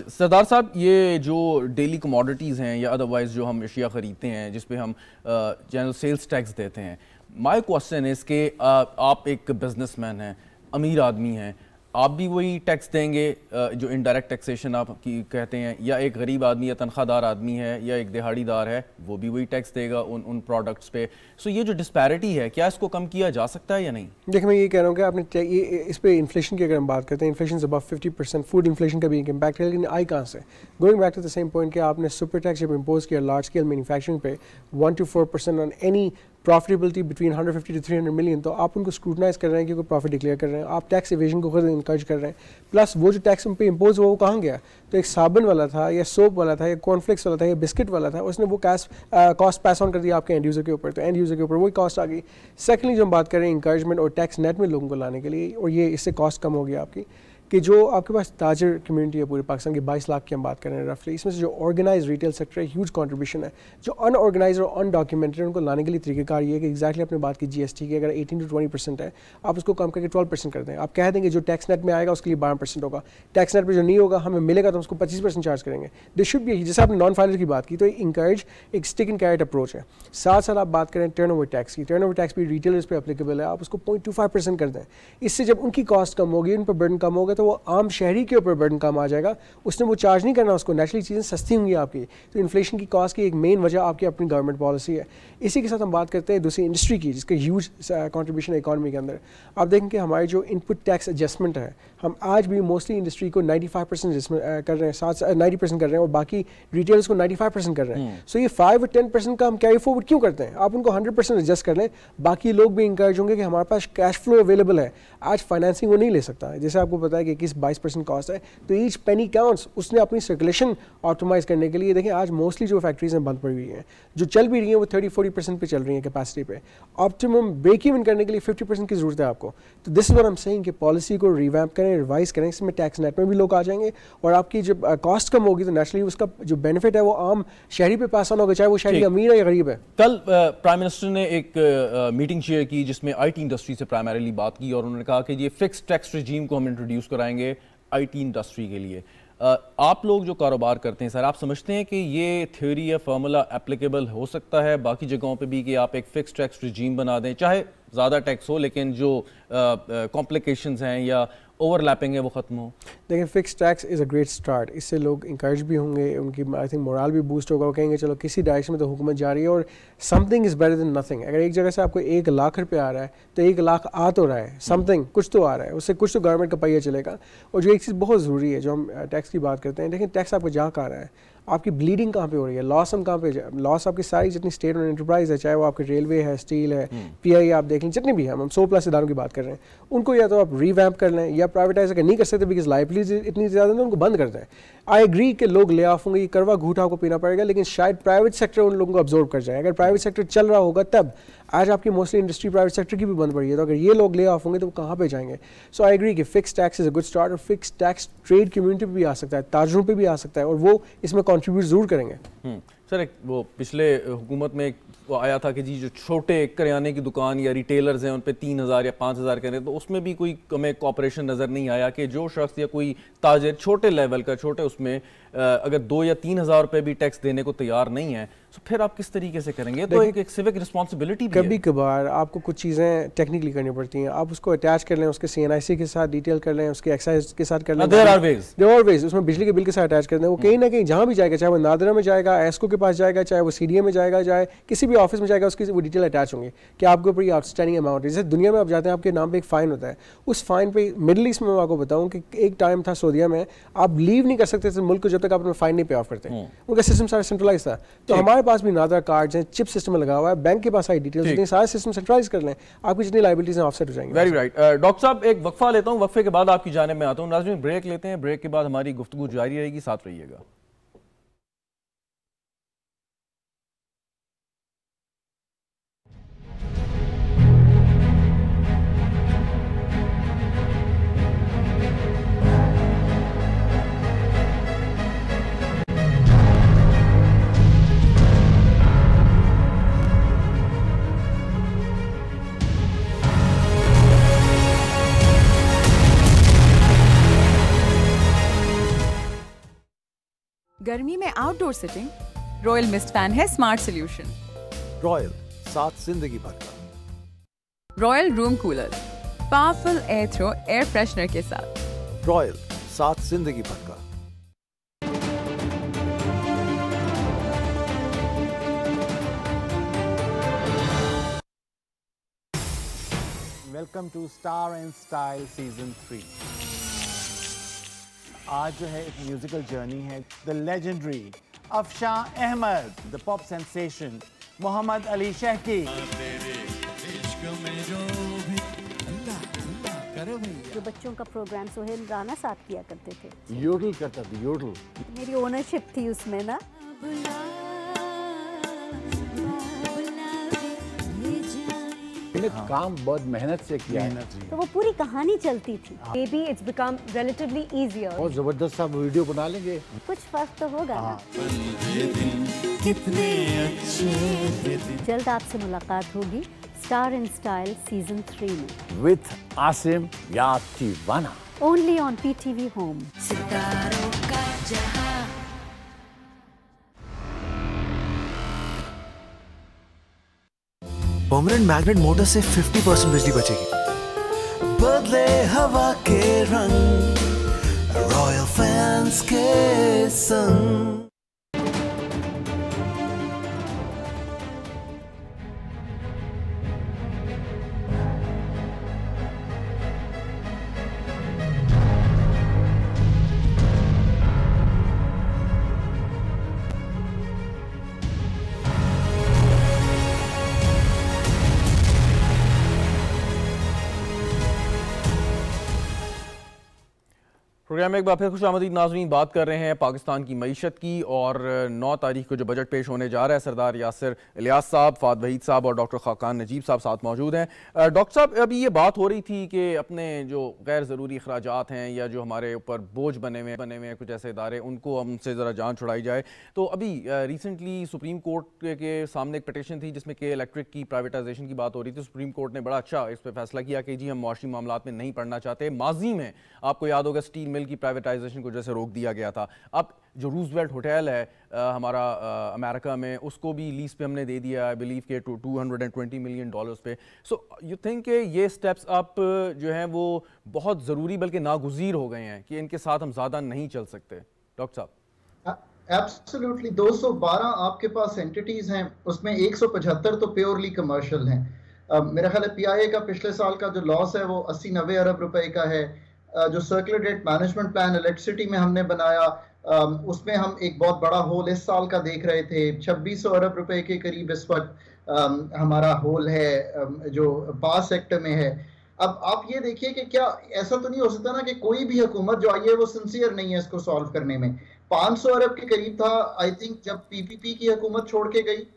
सरदार साहब ये जो डेली कमोडिटीज़ हैं या अदरवाइज़ जो हम एशिया ख़रीदते हैं जिसपे हम जनरल सेल्स टैक्स देते हैं माई क्वेश्चन इज़ के आप एक बिजनेसमैन हैं अमीर आदमी हैं आप भी वही टैक्स देंगे जो इनडायरेक्ट टैक्सेशन आप की कहते हैं, या एक गरीब आदमी या तनख्वाहदार आदमी है, या एक दिहाड़ीदार है, वो भी वही टैक्स देगा उन उन प्रोडक्ट्स पे। सो ये जो डिस्पैरिटी है, क्या इसको कम किया जा सकता है या नहीं? देखिए, मैं ये कह रहा हूँ कि आपने इस पर इन्फ्लेशन की अगर हम बात करते हैं इन्फ्लेशन अब फिफ्टी परसेंट फ़ूड इन्फ्लेशन का भी एक इम्पैक्ट है, लेकिन आई कहाँ से? Going back to the same point कि आपने सुपर टैक्स जब इम्पोज किया लार्ज स्केल मैन्युफैक्चरिंग पे one two four percent on any profitability between 150 to 300 million तो आप उनको स्क्रूटनाइज कर रहे हैं क्योंकि प्रॉफिट डिक्लेयर कर रहे हैं। आप टैक्स इवेजन को खुद इंकरेज कर रहे हैं। प्लस वो जो टैक्स उन पर इम्पोज हुआ, वो कहाँ गया? तो एक साबन वाला था, या सोप वाला था, या कॉर्नफ्लेक्स वाला था, या बिस्किट वाला था, उसने वो कैश कॉस्ट पास ऑन कर दिया आपके एंड यूज़र के ऊपर। तो एंड यूज़र के ऊपर वही कॉस्ट आ गई। सेकेंडली जो हम बात करें इंकरेजमेंट और टैक्स नेट में लोगों को लाने के लिए, और ये इससे कॉस्ट कम हो गया आपकी। कि जो आपके पास ताजर कम्युनिटी है पूरे पाकिस्तान की 22 लाख की हम बात कर रहे हैं रफली इसमें से जो ऑर्गेनाइज रिटेल सेक्टर है ह्यूज कंट्रीब्यूशन है। जो अनऑर्गेनाइज और अनडॉक्यूमेंटेड उनको लाने के लिए तरीकेकार ये है कि एक्जैक्टली आपने बात की जीएसटी की, अगर एटीन टू ट्वेंटी परसेंट है, आप उसको कम करके ट्वेल्व परसेंट कर दें। आप कह देंगे जो टैक्स नेट में आएगा, उसके लिए बारह परसेंट होगा। टैक्स नेट पर जो नहीं होगा, हमें मिलेगा तो उसको पच्चीस परसेंट चार्ज करेंगे। दिस शुड भी जैसे आपने नॉन फाइलर की बात की तो इंकरेज एक स्टिक इन कैरेट अप्रोच है। साथ साथ आप बात करें टर्न ओवर टैक्स की। टर्न ओवर टैक्स भी रिटेलर्स पर अप्लीकेबल है। आप उसको पॉइंट टू फाइव परसेंट कर दें। इससे जब उनकी कॉस्ट कम होगी, उन पर बर्डन कम होगा तो वो आम शहरी के ऊपर बर्डन कम आ जाएगा। उसने वो चार्ज नहीं करना उसको नेचुरली चीज़ें सस्ती होंगी आपकी। तो इन्फ्लेशन की कॉस्ट की एक मेन वजह आपकी अपनी गवर्नमेंट पॉलिसी है। इसी के साथ हम बात करते हैं दूसरी इंडस्ट्री की जिसका ह्यूज कॉन्ट्रीब्यूशन इकॉनमी के अंदर। आप देखेंगे हमारी जो इनपुट टैक्स एडजस्टमेंट है हम आज भी मोस्टली इंडस्ट्री को 95 परसेंट कर रहे हैं सात नाइन्टी परसेंट कर रहे हैं और बाकी रिटेलर्स को 95 परसेंट कर रहे हैं। सो हम्म। ये फाइव और टेन परसेंट का हम कैरी फॉरवर्ड क्यों करते हैं? आप उनको हंड्रेड परसेंट एडजस्ट कर लें। बाकी लोग भी इंकरेज होंगे कि हमारे पास कैश फ्लो अवेलेबल है। आज फाइनेंसिंग वो नहीं ले सकता। जैसे आपको पता है कि इक्कीस बाईस परसेंट कॉस्ट है। तो ईच पेनी काउंट्स उसने अपनी सर्कुलेशन ऑप्टोमाइज करने के लिए देखें आज मोस्टली जो फैक्ट्रीज हैं बंद पड़ी हुई हैं। जो चल भी रही हैं वो थर्टी फोर्टी परसेंट पे चल रही हैं कैपेसिटी पे। ऑप्टिमम ब्रेक इवन करने के लिए फिफ्टी परसेंट की ज़रूरत है आपको। तो दिस इज़ वर हम सेइंग कि पॉलिसी को रिवैम्प करें रिवाइज करें इसमें टैक्स नेट में भी लोग आ जाएँगे और आपकी जब कॉस्ट कम होगी तो नेचुरली उसका जो बेनिफिट है वो आम शहरी पे पास ऑन होगा चाहे वो शहरी अमीर है या गरीब है। कल प्राइम मिनिस्टर ने एक मीटिंग शेयर की जिसमें आईटी इंडस्ट्री से प्राइमरीली बात की और उन्होंने कहा कि ये फिक्स टैक्स रिजीम को हम इंट्रोड्यूस कराएँगे आईटी इंडस्ट्री के लिए। आप लोग जो कारोबार करते हैं, सर, आप समझते हैं कि ये थ्योरी या फार्मूला एप्लीकेबल हो सकता है? बाकी जगहों पे भी कि आप एक फिक्स टैक्स रिजीम बना दें, चाहे ज़्यादा टैक्स हो, लेकिन जो कॉम्प्लिकेशंस हैं या ओवरलैपिंग है, वो ख़त्म हो। देखिए fix tax is a great start इससे लोग इंकरेज भी होंगे, उनकी आई थिंक मोरल भी बूस्ट होगा। वो कहेंगे, चलो, किसी डायरेक्शन में तो हुकूमत जा रही है और something is better than nothing अगर एक जगह से आपको एक लाख रुपये आ रहा है तो एक लाख आ तो रहा है। समथिंग कुछ तो आ रहा है। उससे कुछ तो गवर्नमेंट का पहिया चलेगा। और जो एक चीज़ बहुत ज़रूरी है, जो हम टैक्स की बात करते हैं लेकिन टैक्स आपको जा कहाँ रहा है। आपकी ब्लीडिंग कहाँ पे हो रही है? लॉस हम कहाँ पे लॉस आपकी सारी जितनी स्टेट और एंटरप्राइज है चाहे वो आपकी रेलवे है स्टील है पी आई आप देख लें जितनी भी हैं हम सौ प्लस इदारों की बात कर रहे हैं। उनको या तो आप रीवैम्प कर लें या प्राइवेटाइज अगर नहीं कर सकते बिकॉज़ लाइबिलिटी इतनी ज़्यादा है उनको बंद कर दें। आई एग्री कि लोग ले ऑफ़ होंगे करवा घूटा को पीना पड़ेगा लेकिन शायद प्राइवेट सेक्टर उन लोगों को ऑब्जॉर्व कर जाए। अगर प्राइवेट सेक्टर चल रहा होगा तब आज आपकी मोस्टली इंडस्ट्री प्राइवेट सेक्टर की भी बंद पड़ी है तो अगर ये लोग ले ऑफ़ होंगे तो वो कहाँ पे जाएँगे? सो आई एग्री कि fix tax is a good start और फिक्स टैक्स ट्रेड कम्युनिटी पर भी आ सकता है ताजरों पर भी आ सकता है और वो इसमें कॉन्ट्रीब्यूट ज़रूर करेंगे। हम्म, सर एक वो पिछले हुकूमत में एक वो आया था कि जी जो छोटे करियाने की दुकान या रिटेलर्स हैं उन पर तीन हज़ार या पाँच हज़ार करें तो उसमें भी कोई हमें कॉपरेशन नज़र नहीं आया कि जो शख्स या कोई ताजर छोटे लेवल का छोटे उसमें अगर दो या तीन हज़ार रुपये भी टैक्स देने को तैयार नहीं है तो फिर आप किस तरीके से करेंगे? तो एक, एक सिविक रिस्पॉन्सिबिलिटी कभी कभार आपको कुछ चीज़ें टेक्निकली करनी पड़ती हैं। आप उसको अटैच कर लें उसके सीएनआईसी के साथ डिटेल कर लें उसके एक्साइज के साथ कर लें। There are ways there are ways उसमें बिजली के बिल के साथ अटैच कर दें। वो कहीं ना कहीं जहाँ भी जाएगा चाहे वो नादरा में जाएगा एसको के पास जाएगा चाहे वो सीडीए में जाएगा चाहे किसी भी ऑफ़िस में जाएगा उसकी वो डिटेल अटैच होंगे कि आपके ऊपर ये आउटस्टैंडिंग अमाउंट है। जैसे दुनिया में आप जाते हैं आपके नाम पर एक फ़ाइन होता है। उस फाइन पे मिडल ईस्ट में मैं आपको बताऊँ कि एक टाइम था सऊदिया में आप लीव नहीं कर सकते थे मुल्क को जब तक आप अपना फाइन नहीं पे ऑफ़ करते। हम्म। उनका सिस्टम सारा सेंट्रलाइज था। तो हमारे पास भी नादरा कार्ड कार्ड्स हैं चिप सिस्टम लगा हुआ है बैंक के पास आई डिटेल्स हैं सारे सिस्टम सेंट्रलाइज कर लें आपकी जितनी लाइबिलिटीज हैं ऑफसेट हो जाएँगे। वेरी राइट डॉक्टर साहब एक वक्फा लेता हूँ वक्फे के बाद आपकी जाने में आता हूँ। नाजरीन ब्रेक लेते हैं। ब्रेक के बाद हमारी गुफ्तु जारी रहेगी साथ रहिएगा। गर्मी में outdoor sitting royal mist fan है स्मार्ट सोल्यूशन रॉयल साथ ज़िंदगी भर का। Royal room cooler powerful air throw air freshener के साथ। रॉयल साथ ज़िंदगी भर का। Welcome to star and style season three आज जो है एक म्यूजिकल जर्नी है the legendary Afsha Ahmad the pop sensation Mohammad Ali Sheikhi जो बच्चों का प्रोग्राम सोहेल राना साथ किया करते थे। योडल करता था योडल मेरी ओनरशिप थी उसमें ना। मैंने काम बहुत मेहनत से किया है। तो वो पूरी कहानी चलती थी। Baby it's become relatively easier बहुत ज़बरदस्त आप वीडियो बना लेंगे। कुछ फ़र्क तो होगा ना। जल्द आपसे मुलाकात होगी star in style season three में। विथ आसिम या only on P T home permanent magnet motor से 50 परसेंट बिजली बचेगी। बदले हवा के रंग रॉयल फैंस के संग। प्रोग्राम में एक बार फिर खुश आमदीद नाजरीन बात कर रहे हैं पाकिस्तान की मीशत की और नौ तारीख को जो बजट पेश होने जा रहा है, सरदार यासर इलियास साहब, फाद वहीद साहब और डॉक्टर खाकान नजीब साहब साथ मौजूद हैं। डॉक्टर साहब, अभी ये बात हो रही थी कि अपने जो गैर ज़रूरी अखराज हैं या जो हमारे ऊपर बोझ बने हुए बने हुए हैं कुछ ऐसे इदारे, उनको हमसे ज़रा जान छुड़ाई जाए। तो अभी रिसेंटली सुप्रीम कोर्ट के सामने एक पटिशन थी जिसमें के इलेक्ट्रिक की प्राइवेटाइजेशन की बात हो रही थी। सुप्रीम कोर्ट ने बड़ा अच्छा इस पर फैसला किया कि जी, हम मुआशी मामला में नहीं पढ़ना चाहते। माजी में, आपको याद होगा, स्टील मिल की प्राइवेटाइजेशन को जैसे रोक दिया गया था। अब जो रूजवेल्ट होटल है आ, हमारा आ, अमेरिका में उसको भी लीज पे हमने दे दिया आई बिलीव के two two hundred and twenty million dollars पे। सो यू थिंक के ये स्टेप्स अब जो हैं वो बहुत ज़रूरी बल्कि नागुजीर हो गए हैं कि इनके साथ हम ज़्यादा नहीं चल सकते। डॉक्टर साहब। एब्सोल्युटली 212 आपके पास एंटिटीज हैं उसमें 175 तो प्योरली कमर्शियल हैं। uh, मेरा ख्याल है पीआईए का पिछले साल का जो लॉस है वो 80 नब्बे अरब रुपए का है। जो circular debt management plan electricity में हमने बनाया उसमें हम एक बहुत बड़ा होल इस साल का देख रहे थे। 2600 अरब रुपए के करीब इस वक्त हमारा होल है जो पास सेक्टर में है। अब आप ये देखिए कि क्या ऐसा तो नहीं हो सकता ना कि कोई भी हुकूमत जो आई है वो सिंसियर नहीं है इसको सॉल्व करने में। 500 अरब के करीब था आई थिंक जब पीपीपी की हुकूमत छोड़ के गई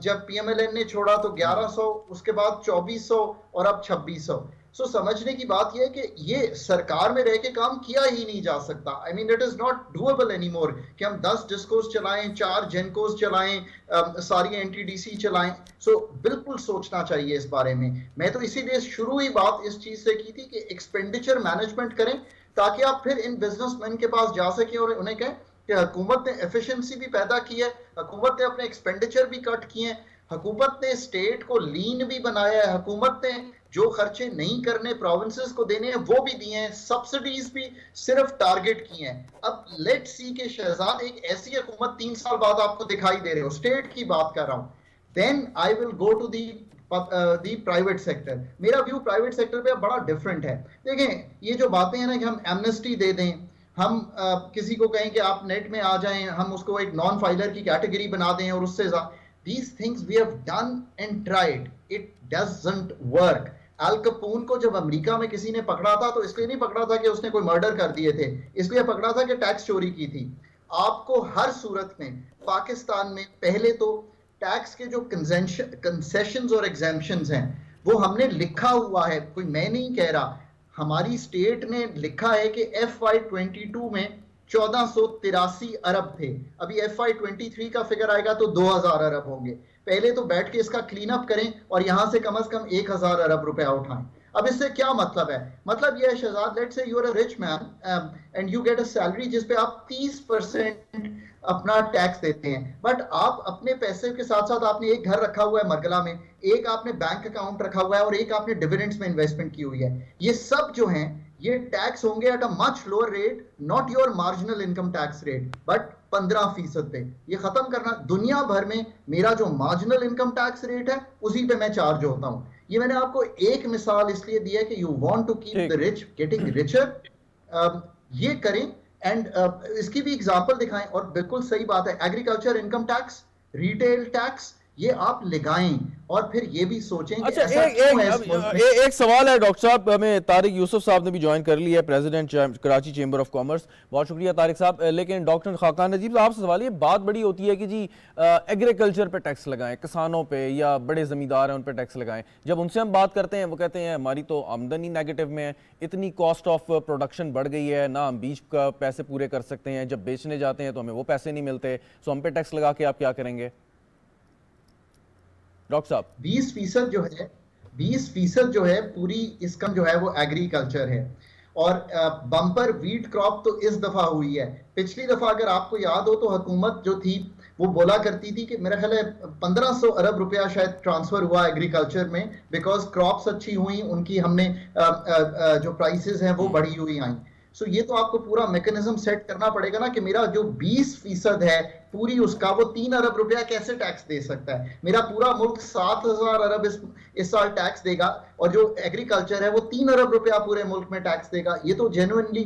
जब पीएमएलएन ने छोड़ा तो 1100 उसके बाद 2400 और अब 2600 सो समझने की बात यह है कि ये सरकार में रह के काम किया ही नहीं जा सकता। I mean it is not doable any more कि हम दस डिस्कोस चलाएँ चार जेनकोस चलाएँ सारी एनटीडीसी चलाएँ। सो so, बिल्कुल सोचना चाहिए इस बारे में। मैं तो इसीलिए शुरू ही बात इस चीज़ से की थी कि एक्सपेंडिचर मैनेजमेंट करें ताकि आप फिर इन बिजनेसमैन के पास जा सकें और उन्हें कहें कि हुकूमत ने एफिशिएंसी भी पैदा की है हुकूमत ने अपने एक्सपेंडिचर भी कट किए हैं हुकूमत ने स्टेट को लीन भी बनाया है हुकूमत ने जो खर्चे नहीं करने प्रोविंसेस को देने हैं वो भी दिए हैं सब्सिडीज भी सिर्फ़ टारगेट किए हैं। अब लेट सी के शहजाद एक ऐसी हुकूमत तीन साल बाद आपको दिखाई दे रहे हो स्टेट की बात कर रहा हूँ। Then I will go to the the private sector मेरा व्यू प्राइवेट सेक्टर पे बड़ा डिफरेंट है। देखें ये जो बातें हैं ना कि हम एमनेस्टी दे दें हम uh, किसी को कहें कि आप नेट में आ जाएँ हम उसको एक नॉन फाइलर की कैटेगरी बना दें और उससे these things we have done and tried. It doesn't work. Al Capone को जब अमेरिका में किसी ने पकड़ा था तो इसलिए नहीं पकड़ा था कि उसने कोई मर्डर कर दिए थे। इसलिए पकड़ा था कि टैक्स चोरी की थी। आपको हर सूरत में, पाकिस्तान में पहले तो टैक्स के जो कंसेशन और एग्जामेशन हैं, वो हमने लिखा हुआ है। कोई मैं नहीं कह रहा। हमारी स्टेट ने लिखा है कि एफ़ वाई ट्वेंटी टू में चौदह सौ तिरासी अरब थे। अभी एफ़ आई ट्वेंटी थ्री का फिगर आएगा तो 2000 अरब होंगे। पहले तो बैठ के इसका क्लीन अप करें और यहाँ से कम अज कम 1000 अरब रुपया उठाएँ। अब इससे क्या मतलब है? मतलब यह है, Shahzad let's say you are a rich man and you get a salary जिस पे आप 30 परसेंट अपना टैक्स देते हैं। बट आप अपने पैसे के साथ साथ आपने एक घर रखा हुआ है मरगला में, एक आपने बैंक अकाउंट रखा हुआ है और एक आपने डिविडेंड्स में इन्वेस्टमेंट की हुई है। ये सब जो है, ये टैक्स होंगे at a much lower rate not your marginal income tax rate but पंद्रह फ़ीसद पे। ये खत्म करना दुनिया भर में मेरा जो मार्जिनल इनकम टैक्स रेट है उसी पे मैं चार्ज होता हूँ। ये मैंने आपको एक मिसाल इसलिए दी है कि you want to keep the rich getting richer ये करें एंड इसकी भी एग्ज़ाम्पल दिखाएँ और बिल्कुल सही बात है agriculture income tax retail tax ये आप लगाएँ और फिर ये भी सोचें अच्छा एक एक, एक एक सवाल है डॉक्टर साहब हमें तारिक यूसुफ साहब ने भी ज्वाइन कर लिया है president Karachi chamber of commerce बहुत शुक्रिया तारिक साहब। लेकिन डॉक्टर खाकान नजीब साहब से सवाल ये बात बड़ी होती है कि जी एग्रीकल्चर पे टैक्स लगाएँ किसानों पे या बड़े ज़मींदार हैं उन पर टैक्स लगाएँ। जब उनसे हम बात करते हैं वो कहते हैं हमारी तो आमदनी नेगेटिव में है इतनी कॉस्ट ऑफ़ प्रोडक्शन बढ़ गई है ना हम बीज का पैसे पूरे कर सकते हैं जब बेचने जाते हैं तो हमें वो पैसे नहीं मिलते। सो हम पे टैक्स लगा के आप क्या करेंगे? डॉक्टर साहब। बीस फ़ीसद जो है बीस फ़ीसद जो है पूरी इसका जो है वो एग्रीकल्चर है। और बम्पर वीट क्रॉप तो इस दफ़ा हुई है। पिछली दफ़ा अगर आपको याद हो तो हुकूमत जो थी वो बोला करती थी कि मेरा ख्याल है 1500 अरब रुपया शायद ट्रांसफ़र हुआ एग्रीकल्चर में बिकॉज़ क्रॉप्स अच्छी हुई उनकी हमने आ, आ, आ, जो प्राइसेस हैं वो बढ़ी हुई आई। सो ये तो आपको पूरा मैकेनिज्म सेट करना पड़ेगा ना कि मेरा जो 20 फ़ीसद है पूरी उसका वो तीन अरब रुपया कैसे टैक्स दे सकता है? मेरा पूरा मुल्क सात हज़ार अरब इस, इस साल टैक्स देगा और जो एग्रीकल्चर है वो तीन अरब रुपया पूरे मुल्क में टैक्स देगा। ये तो जेनुअनली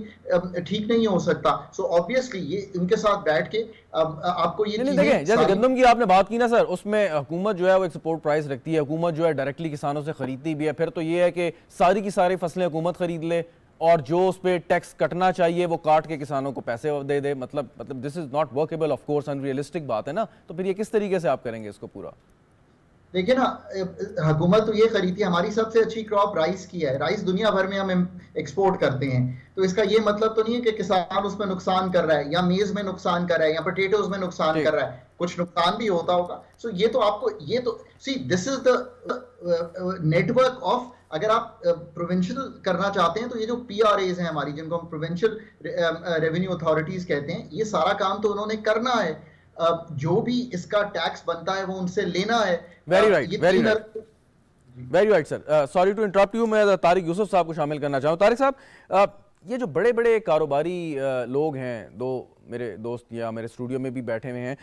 ठीक नहीं हो सकता। सो so ऑब्वियसली ये उनके साथ बैठ के आपको ये देखें जैसे गंदम की आपने बात की ना सर उसमें हुकूमत जो है वो एक्सपोर्ट प्राइस रखती है। हुकूमत जो है डायरेक्टली किसानों से खरीदती भी है। फिर तो ये है कि सारी की सारी फ़सलें हुकूमत खरीद ले और जो उस पर टैक्स कटना चाहिए वो काट के किसानों को पैसे दे दे। मतलब मतलब this is not workable of course unrealistic बात है ना। तो फिर ये किस तरीके से आप करेंगे इसको पूरा? देखिए ना हुकूमत तो ये खरीदती है हमारी सबसे अच्छी क्रॉप राइस की है। राइस दुनिया भर में हम एक्सपोर्ट करते हैं। तो इसका ये मतलब तो नहीं है कि किसान उसमें नुकसान कर रहा है या मेज में नुकसान कर रहा है या पोटेटोज में नुकसान कर रहा है। कुछ नुकसान भी होता होगा। सो so ये तो आपको ये तो see this is the network of अगर आप प्रोविंशियल करना चाहते हैं तो ये जो पी आर एज हैं हमारी जिनको हम प्रोविंशियल रेवेन्यू अथॉरिटीज कहते हैं ये सारा काम तो उन्होंने करना है। जो भी इसका टैक्स बनता है वो उनसे लेना है। Very right very right very right sir sorry to interrupt you मैं तारिक यूसुफ साहब को शामिल करना चाहूँ। तारिक साहब ये जो बड़े बड़े कारोबारी लोग हैं, दो मेरे दोस्त या मेरे स्टूडियो में भी बैठे हुए हैं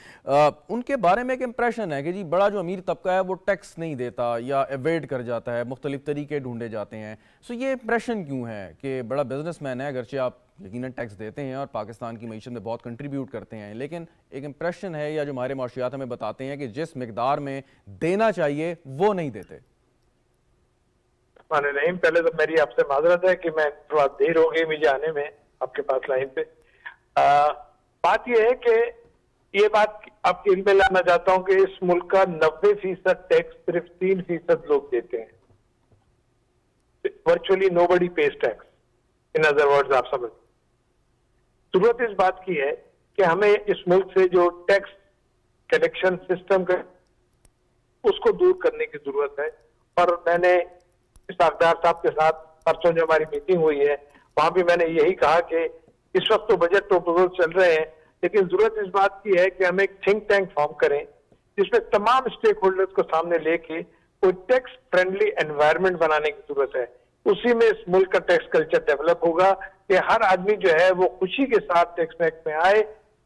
उनके बारे में एक इम्प्रेशन है कि जी बड़ा जो अमीर तबका है, वो टैक्स नहीं देता या एवेड कर जाता है, मुख्तलिफ़ तरीके ढूंढे जाते हैं। सो ये इम्प्रेशन क्यों है कि बड़ा बिज़नेस मैन है, अगरचे आप यकीन टैक्स देते हैं और पाकिस्तान की मीशत में बहुत कंट्रीब्यूट करते हैं, लेकिन एक इम्प्रेशन है या जो हमारे माशियात हमें बताते हैं कि जिस मकदार में देना चाहिए, वो नहीं देते। नहीं। पहले तो मेरी आपसे माजरत है कि मैं थोड़ा देर हो गई मुझे आने में आपके पास लाइन पे। आ, बात यह है कि ये बात आपके इनमें लाना चाहता हूँ कि इस मुल्क का नब्बे फ़ीसद टैक्स सिर्फ़ तीन फ़ीसद लोग देते हैं। Virtually nobody pays tax in other words आप समझ। ज़रूरत इस बात की है कि हमें इस मुल्क से जो टैक्स कलेक्शन सिस्टम का उसको दूर करने की ज़रूरत है। और मैंने इसाकदार साहब के साथ परसों जो हमारी मीटिंग हुई है, वहाँ भी मैंने यही कहा कि इस वक्त तो बजट प्रपोजल चल रहे हैं, लेकिन ज़रूरत इस बात की है कि हम एक थिंक टैंक फॉर्म करें, जिसमें तमाम स्टेक होल्डर्स को सामने लेके कोई टैक्स फ्रेंडली एनवायरमेंट बनाने की ज़रूरत है। उसी में इस मुल्क का टैक्स कल्चर डेवलप होगा कि हर आदमी जो है वो खुशी के साथ टैक्स मैक्स में आए,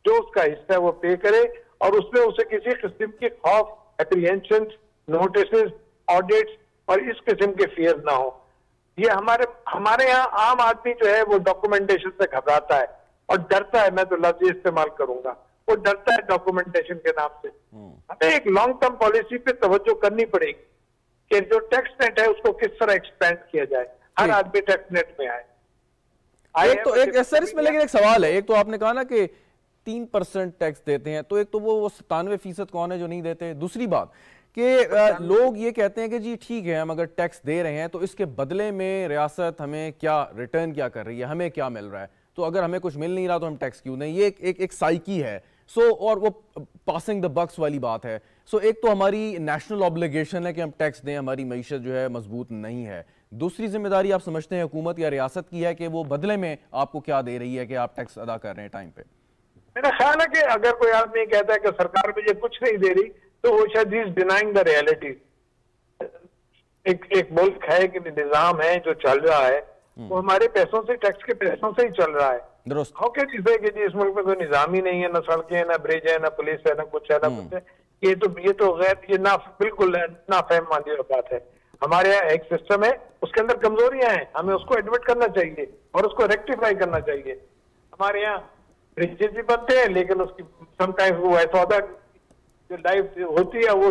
जो उसका हिस्सा है वो पे करे और उसमें उसे किसी किस्म की खौफ एप्रीहेंशन नोटिस ऑडिट और इस किस्म के फियर ना हो। ये हमारे हमारे यहाँ आम आदमी जो है वो डॉक्यूमेंटेशन से घबराता है और डरता है। मैं तो लफ्ज इस्तेमाल करूँगा। वो डरता है डॉक्यूमेंटेशन के नाम से। हम्म। हमें एक लॉन्ग टर्म पॉलिसी पे तवज्जो करनी पड़ेगी कि जो टैक्स नेट है उसको किस तरह एक्सपेंड किया जाए। हर आदमी टैक्स नेट में आए। एक तो एक सर इसमें लेकिन एक सवाल है। एक तो आपने कहा ना कि तीन परसेंट टैक्स देते हैं तो एक तो वो सतानवे फ़ीसद कौन है जो नहीं देते? दूसरी बात कि लोग ये कहते हैं कि जी ठीक है हम अगर टैक्स दे रहे हैं तो इसके बदले में रियासत हमें क्या रिटर्न क्या कर रही है हमें क्या मिल रहा है? तो अगर हमें कुछ मिल नहीं रहा तो हम टैक्स क्यों नहीं ये एक एक, एक साइकी है। सो so, और वो पासिंग द बक्स वाली बात है। सो so, एक तो हमारी नेशनल ऑब्लिगेशन है कि हम टैक्स दें हमारी मीशत जो है मज़बूत नहीं है। दूसरी ज़िम्मेदारी आप समझते हैं हुकूमत या रियासत की है कि वो बदले में आपको क्या दे रही है कि आप टैक्स अदा कर रहे हैं टाइम पे। मेरा ख्याल है कि अगर कोई आदमी कहता है कि सरकार मुझे कुछ नहीं दे रही तो वो शायद इज़ डिनाइंग द रियलिटी एक एक मुल्क है कि निज़ाम है जो चल रहा है वो हमारे पैसों से टैक्स के पैसों से ही चल रहा है। हाउ कैन यू से कि जी इस मुल्क में कोई निज़ाम ही नहीं है ना सड़कें हैं ना ब्रिज है ना पुलिस है ना कुछ है ना कुछ है। ये तो ये तो गैर ये ना बिल्कुल ना फहम मानी हुई बात है। हमारे यहाँ एक सिस्टम है उसके अंदर कमजोरियाँ हैं। हमें उसको एडमिट करना चाहिए और उसको रेक्टिफाई करना चाहिए। हमारे यहाँ ब्रिजेस भी बनते हैं लेकिन उसकी समटाइम्स वो ऐसा होता है जो लाइफ होती है वो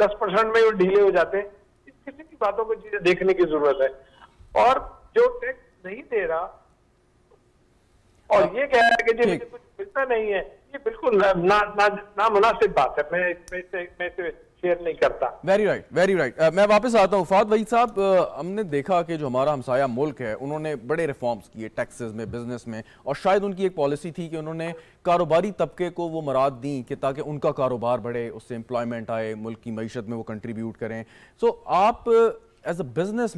दस परसेंट में वो ढीले हो जाते हैं। इस किसी की बातों को चीज़ें देखने की ज़रूरत है। और जो टैक्स नहीं दे रहा और ये कह रहा है कि जी मुझे कुछ मिलता नहीं है ये बिल्कुल ना ना ना, ना मुनासिब बात है। मैं मैं मैं इसे शेयर नहीं करता। वेरी राइट वेरी राइट मैं वापस आता हूँ। फाद वही साहब uh, हमने देखा कि जो हमारा हमसाया मुल्क है उन्होंने बड़े रिफॉर्म्स किए टैक्सेस में बिज़नेस में और शायद उनकी एक पॉलिसी थी कि उन्होंने कारोबारी तबके को वो मराद दी कि ताकि उनका कारोबार बढ़े उससे एम्प्लॉयमेंट आए मुल्क की मीशत में वो कंट्रीब्यूट करें। सो so, आप एज अ बिज़नेस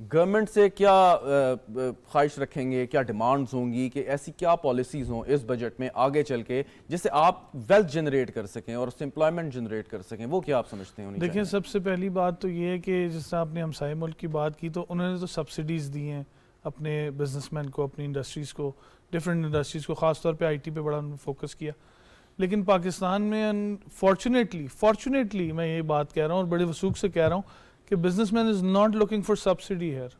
गवर्नमेंट से क्या ख्वाहिश रखेंगे क्या डिमांड्स होंगी कि ऐसी क्या पॉलिसीज़ हों इस बजट में आगे चल के जिससे आप वेल्थ जनरेट कर सकें और उससे एम्प्लॉयमेंट जनरेट कर सकें? वो क्या आप समझते हैं देखिए सबसे पहली बात तो ये है कि जिस तरह आपने हमसाए मुल्क की बात की तो उन्होंने तो सब्सिडीज़ दी हैं अपने बिजनेसमैन को अपनी इंडस्ट्रीज़ को डिफरेंट इंडस्ट्रीज़ को ख़ासतौर पर आई टी पे बड़ा उन्होंने फोकस किया। लेकिन पाकिस्तान में अनफॉर्चुनेटली फॉर्चुनेटली मैं ये बात कह रहा हूँ और बड़े वसूख से कह रहा हूँ कि businessman is not looking for subsidy here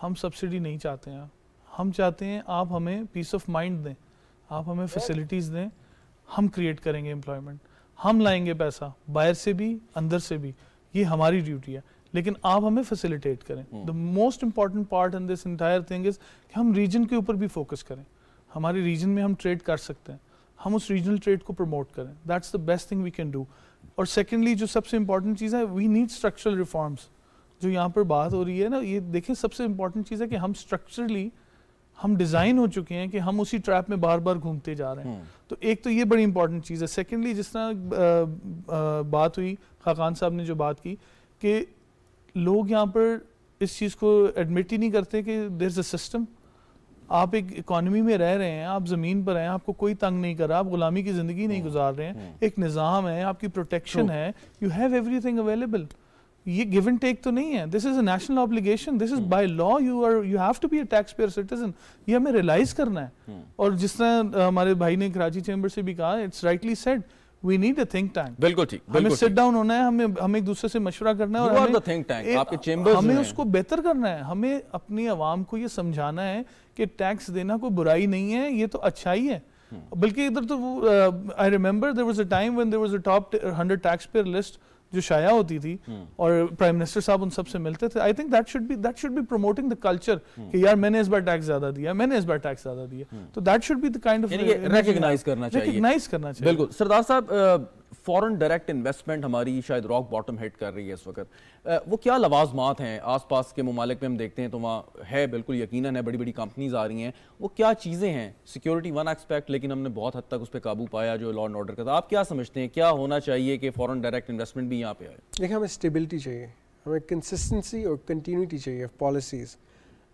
हम सब्सिडी नहीं चाहते हैं हम चाहते हैं आप हमें पीस ऑफ़ माइंड दें। आप हमें फैसिलिटीज़ दें। हम क्रिएट करेंगे एम्प्लॉयमेंट हम लाएँगे पैसा बाहर से भी अंदर से भी। ये हमारी ड्यूटी है। लेकिन आप हमें फैसिलिटेट करें। The most important part in this entire thing is कि हम रीजन के ऊपर भी फोकस करें। हमारे रीजन में हम ट्रेड कर सकते हैं। हम उस रीजनल ट्रेड को प्रमोट करें। That's the best thing we can do और सेकेंडली जो सबसे इंपॉर्टेंट चीज़ है वी नीड स्ट्रक्चरल रिफॉर्म्स जो यहाँ पर बात हो रही है ना ये देखें सबसे इंपॉर्टेंट चीज़ है कि हम स्ट्रक्चरली हम डिज़ाइन हो चुके हैं कि हम उसी ट्रैप में बार बार घूमते जा रहे हैं। हम्म। तो एक तो ये बड़ी इंपॉर्टेंट चीज़ है। सेकेंडली जिस तरह बात हुई खाकान साहब ने जो बात की कि लोग यहाँ पर इस चीज़ को एडमिट ही नहीं करते कि देर इज़ अ सिस्टम आप एक इकोनॉमी में रह रहे हैं आप ज़मीन पर हैं आपको कोई तंग नहीं कर रहा आप गुलामी की ज़िंदगी नहीं हम्म, गुजार रहे हैं हम्म। एक निज़ाम है आपकी प्रोटेक्शन है यू हैव एवरीथिंग अवेलेबल ये गिव एंड टेक तो नहीं है this is a national obligation this is by law you are you have to be a tax payer citizen ये हमें रियलाइज़ करना है। हम्म। और जिस तरह हमारे भाई ने कराची चैम्बर से भी कहा it's rightly said we need a think tank बिल्कुल ठीक हमें सिट डाउन होना है हमें हमें एक दूसरे से मशवरा करना है और थिंक टैंक आपके हमें उसको बेहतर करना है हमें अपनी आवाम को ये समझाना है कि टैक्स देना कोई बुराई नहीं है ये तो अच्छाई है हम्म। बल्कि इधर तो I remember there was a time when there was a top 100 tax payer list जो शाया होती थी हम्म। और प्राइम मिनिस्टर साहब उन सबसे मिलते थे। I think that should be that should be promoting the culture कि यार मैंने इस बार टैक्स ज़्यादा दिया मैंने इस बार टैक्स ज़्यादा दिया। हम्म। तो that should be the kind of recognise करना चाहिए। रिकॉग्नाइज करना चाहिए। बिल्कुल। सरदार साहब फॉरेन डायरेक्ट इन्वेस्टमेंट हमारी शायद रॉक बॉटम हिट कर रही है इस वक्त। वो क्या लवाजमात हैं? आसपास के ममालिक में हम देखते हैं तो वहाँ है बिल्कुल यकीनन है बड़ी बड़ी कंपनीज़ आ रही हैं। वो क्या चीज़ें हैं? सिक्योरिटी वन एक्सपेक्ट, लेकिन हमने बहुत हद तक उस पर काबू पाया जो लॉ एंड ऑर्डर का था। आप क्या समझते हैं? क्या होना चाहिए कि फॉरन डायरेक्ट इन्वेस्टमेंट भी यहाँ पे आए? देखिए, हमें स्टेबिलिटी चाहिए, हमें कंसिस्टेंसी और कंटिन्यूटी चाहिए पॉलिसीज़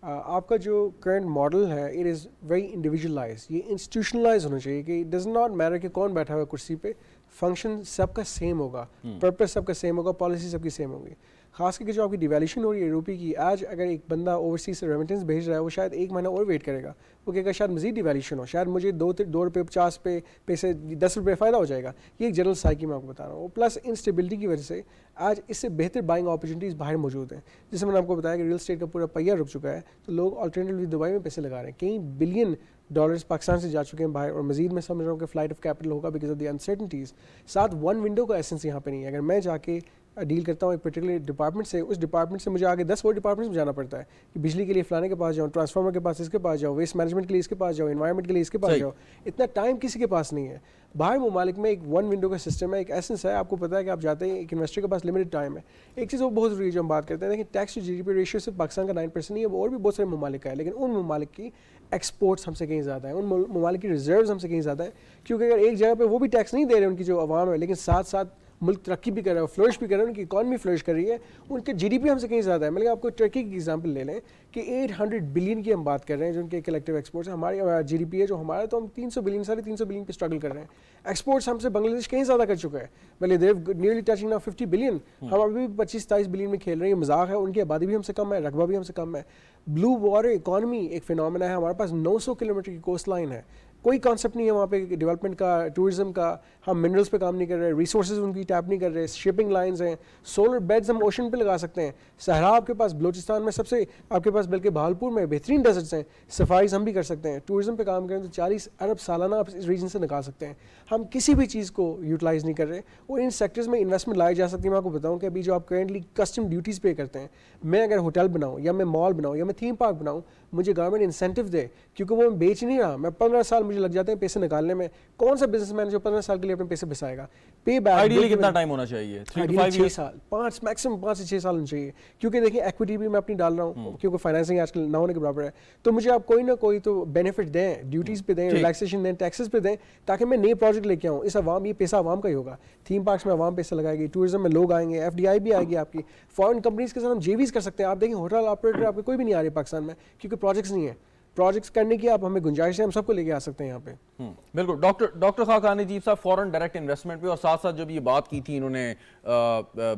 आपका जो करंट मॉडल है इट इज़ वेरी इंडिविजुअलाइज ये इंस्टीट्यूशनलाइज होना चाहिए कि डज नॉट मैटर कि कौन बैठा हुआ कुर्सी पे फ़ंक्शन सबका सेम होगा. पर्पस हम्म। सबका सेम होगा पॉलिसी सबकी सेम होगी. खास करके जो आपकी डिवेल्यूशन हो रही है रुपये की, आज अगर एक बंदा ओवरसीज से रेमिटेंस भेज रहा है, वो शायद एक महीना और वेट करेगा। वो कहेगा, शायद मजीद डिवेल्यूशन हो, शायद मुझे दो दो रुपये पचास पे, पैसे, दस रुपये फ़ायदा हो जाएगा। ये एक जनरल साइकी मैं आपको बता रहा हूँ। प्लस इंस्टेबिलिटी की वजह से आज इससे बेहतर बाइंग अपॉर्चुनिटीज़ बाहर मौजूद हैं। जैसे मैंने आपको बताया कि रियल स्टेट का पूरा पहिया रुक चुका है तो लोग ऑल्टरनेटिव दुबई में पैसे लगा रहे हैं। कई बिलियन डॉलर्स पाकिस्तान से जा चुके हैं बाहर, और मजीद मैं समझ रहा हूँ कि फ़्लाइट ऑफ़ कैपिटल होगा बिकॉज़ ऑफ़ द अनसर्टनिटीज़ साथ वन विंडो का एसेंस यहाँ पे नहीं है। अगर मैं जाके डील करता हूँ एक पर्टिकुलर डिपार्टमेंट से उस डिपार्टमेंट से मुझे आगे दस और डिपार्टमेंट्स में जाना पड़ता है कि बिजली के लिए फलाने के पास जाऊँ ट्रांसफार्मर के पास इसके पास जाओ वेस्ट मैनेजमेंट के लिए इसके पास जाओ इन्वायरमेंट के लिए इसके पास जाओ इतना टाइम किसी के पास नहीं है। बाहर ममालिक में एक वन विंडो का सिस्टम है एक एसेंस है आपको पता है कि आप जाते हैं एक इन्वेस्टर के पास लिमिटेड टाइम है। एक चीज़ वो बहुत ज़रूरी है जो हम बात करते हैं लेकिन tax to G D P ratio सिर्फ़ पाकिस्तान का नाइन परसेंट नहीं है और भी बहुत सारे ममालिक का है लेकिन उन ममालिक की एक्सपोर्ट्स हमसे कहीं ज़्यादा है उन ममालिक की रिज़र्व हमसे कहीं ज़्यादा है। क्योंकि अगर एक जगह पर वो भी टैक्स नहीं दे रहे उनकी जो आवाम है लेकिन साथ साथ मुल्क तरक्की भी कर रहा है फ्लोरिश भी कर रहा है उनकी इकॉनमी फ्लोरिश कर रही है उनके जीडीपी हमसे कहीं ज़्यादा है। मतलब आपको टर्की की एग्ज़ाम्पल ले लें कि 800 बिलियन की हम बात कर रहे हैं जो उनके कलेक्टिव एक्सपोर्ट्स है। हमारे जी है जो हमारा तो हम 300 बिलियन साढ़े तीन बिलियन पे स्ट्रगल कर रहे हैं। एक्सपोर्ट्स हमसे बांग्लादेश कहीं ज़्यादा कर चुका है। मतलब देव नियरली टचिंग ना फिफ्टी बिलियन हम अभी भी पच्चीस सताईस बिलियन में खेल रहे हैं मज़ाक है उनकी आबादी भी हमसे कम है रकबा भी हमसे कम है। ब्लू वाटर इकॉनमी एक फिनोमिना है हमारे पास 900 किलोमीटर की कोस्ट लाइन है। कोई कॉन्सेप्ट नहीं है वहाँ पे डेवलपमेंट का टूरिज़्म का। हम मिनरल्स पे काम नहीं कर रहे रिसोर्सेज उनकी टैप नहीं कर रहे शिपिंग लाइंस हैं सोलर बेड्स हम ओशन पे लगा सकते हैं। सहरा आपके पास बलोचिस्तान में सबसे, आपके पास बल्कि भालपुर में बेहतरीन डेजर्ट्स हैं। सफाईज हम भी कर सकते हैं। टूरिज़्म पे काम करें तो चालीस अरब सालाना आप इस रीजन से निकाल सकते हैं। हम किसी भी चीज़ को यूटिलाइज़ नहीं कर रहे और इन सेक्टर्स में इन्वेस्टमेंट लाई जा सकती है। मैं आपको बताऊँ कि अभी जो आप करेंटली कस्टम ड्यूटीज़ पे करते हैं, मैं अगर होटल बनाऊँ या मैं मॉल बनाऊँ या मैं थीम पार्क बनाऊँ मुझे गवर्नमेंट इंसेंटिव दे, क्योंकि वो मैं बेच नहीं रहा। मैं पंद्रह साल मुझे लग जाते हैं पैसे निकालने में। कौन सा बिजनेसमैन जो पंद्रह साल के लिए अपने पैसे बसाएगा? पे बैक आइडियली कितना टाइम होना चाहिए? छः साल। पाँच मैक्सिमम पाँच से छः साल होना चाहिए। क्योंकि देखिए इक्विटी भी मैं अपनी डाल रहा हूँ हम्म। क्योंकि फाइनेंसिंग आजकल ना होने के बराबर है। तो मुझे आप कोई ना कोई तो बेनिफिट दें ड्यूटीज़ पे दें रिलैक्सेशन दें टैक्सेस पे दें ताकि मैं नए प्रोजेक्ट लेके आऊँ। इस आवाम ये पैसा आवाम का ही होगा। थीम पार्क्स में आवाम पैसा लगाएगी टूरिज़्म में लोग आएँगे एफडीआई भी आएगी आपकी। फॉरन कंपनीज़ के साथ हम जेवीज कर सकते हैं। आप देखें होटल ऑपरेटर आपके कोई भी नहीं आ रहे पाकिस्तान में क्योंकि प्रोजेक्ट्स नहीं है। प्रोजेक्ट्स करने की आप हमें गुंजाइश है हम सबको लेके आ सकते हैं यहाँ पे। हम्म, बिल्कुल। डॉक्टर डॉक्टर खाकानी जी साहब फॉरेन डायरेक्ट इन्वेस्टमेंट पे और साथ साथ जब ये बात की थी इन्होंने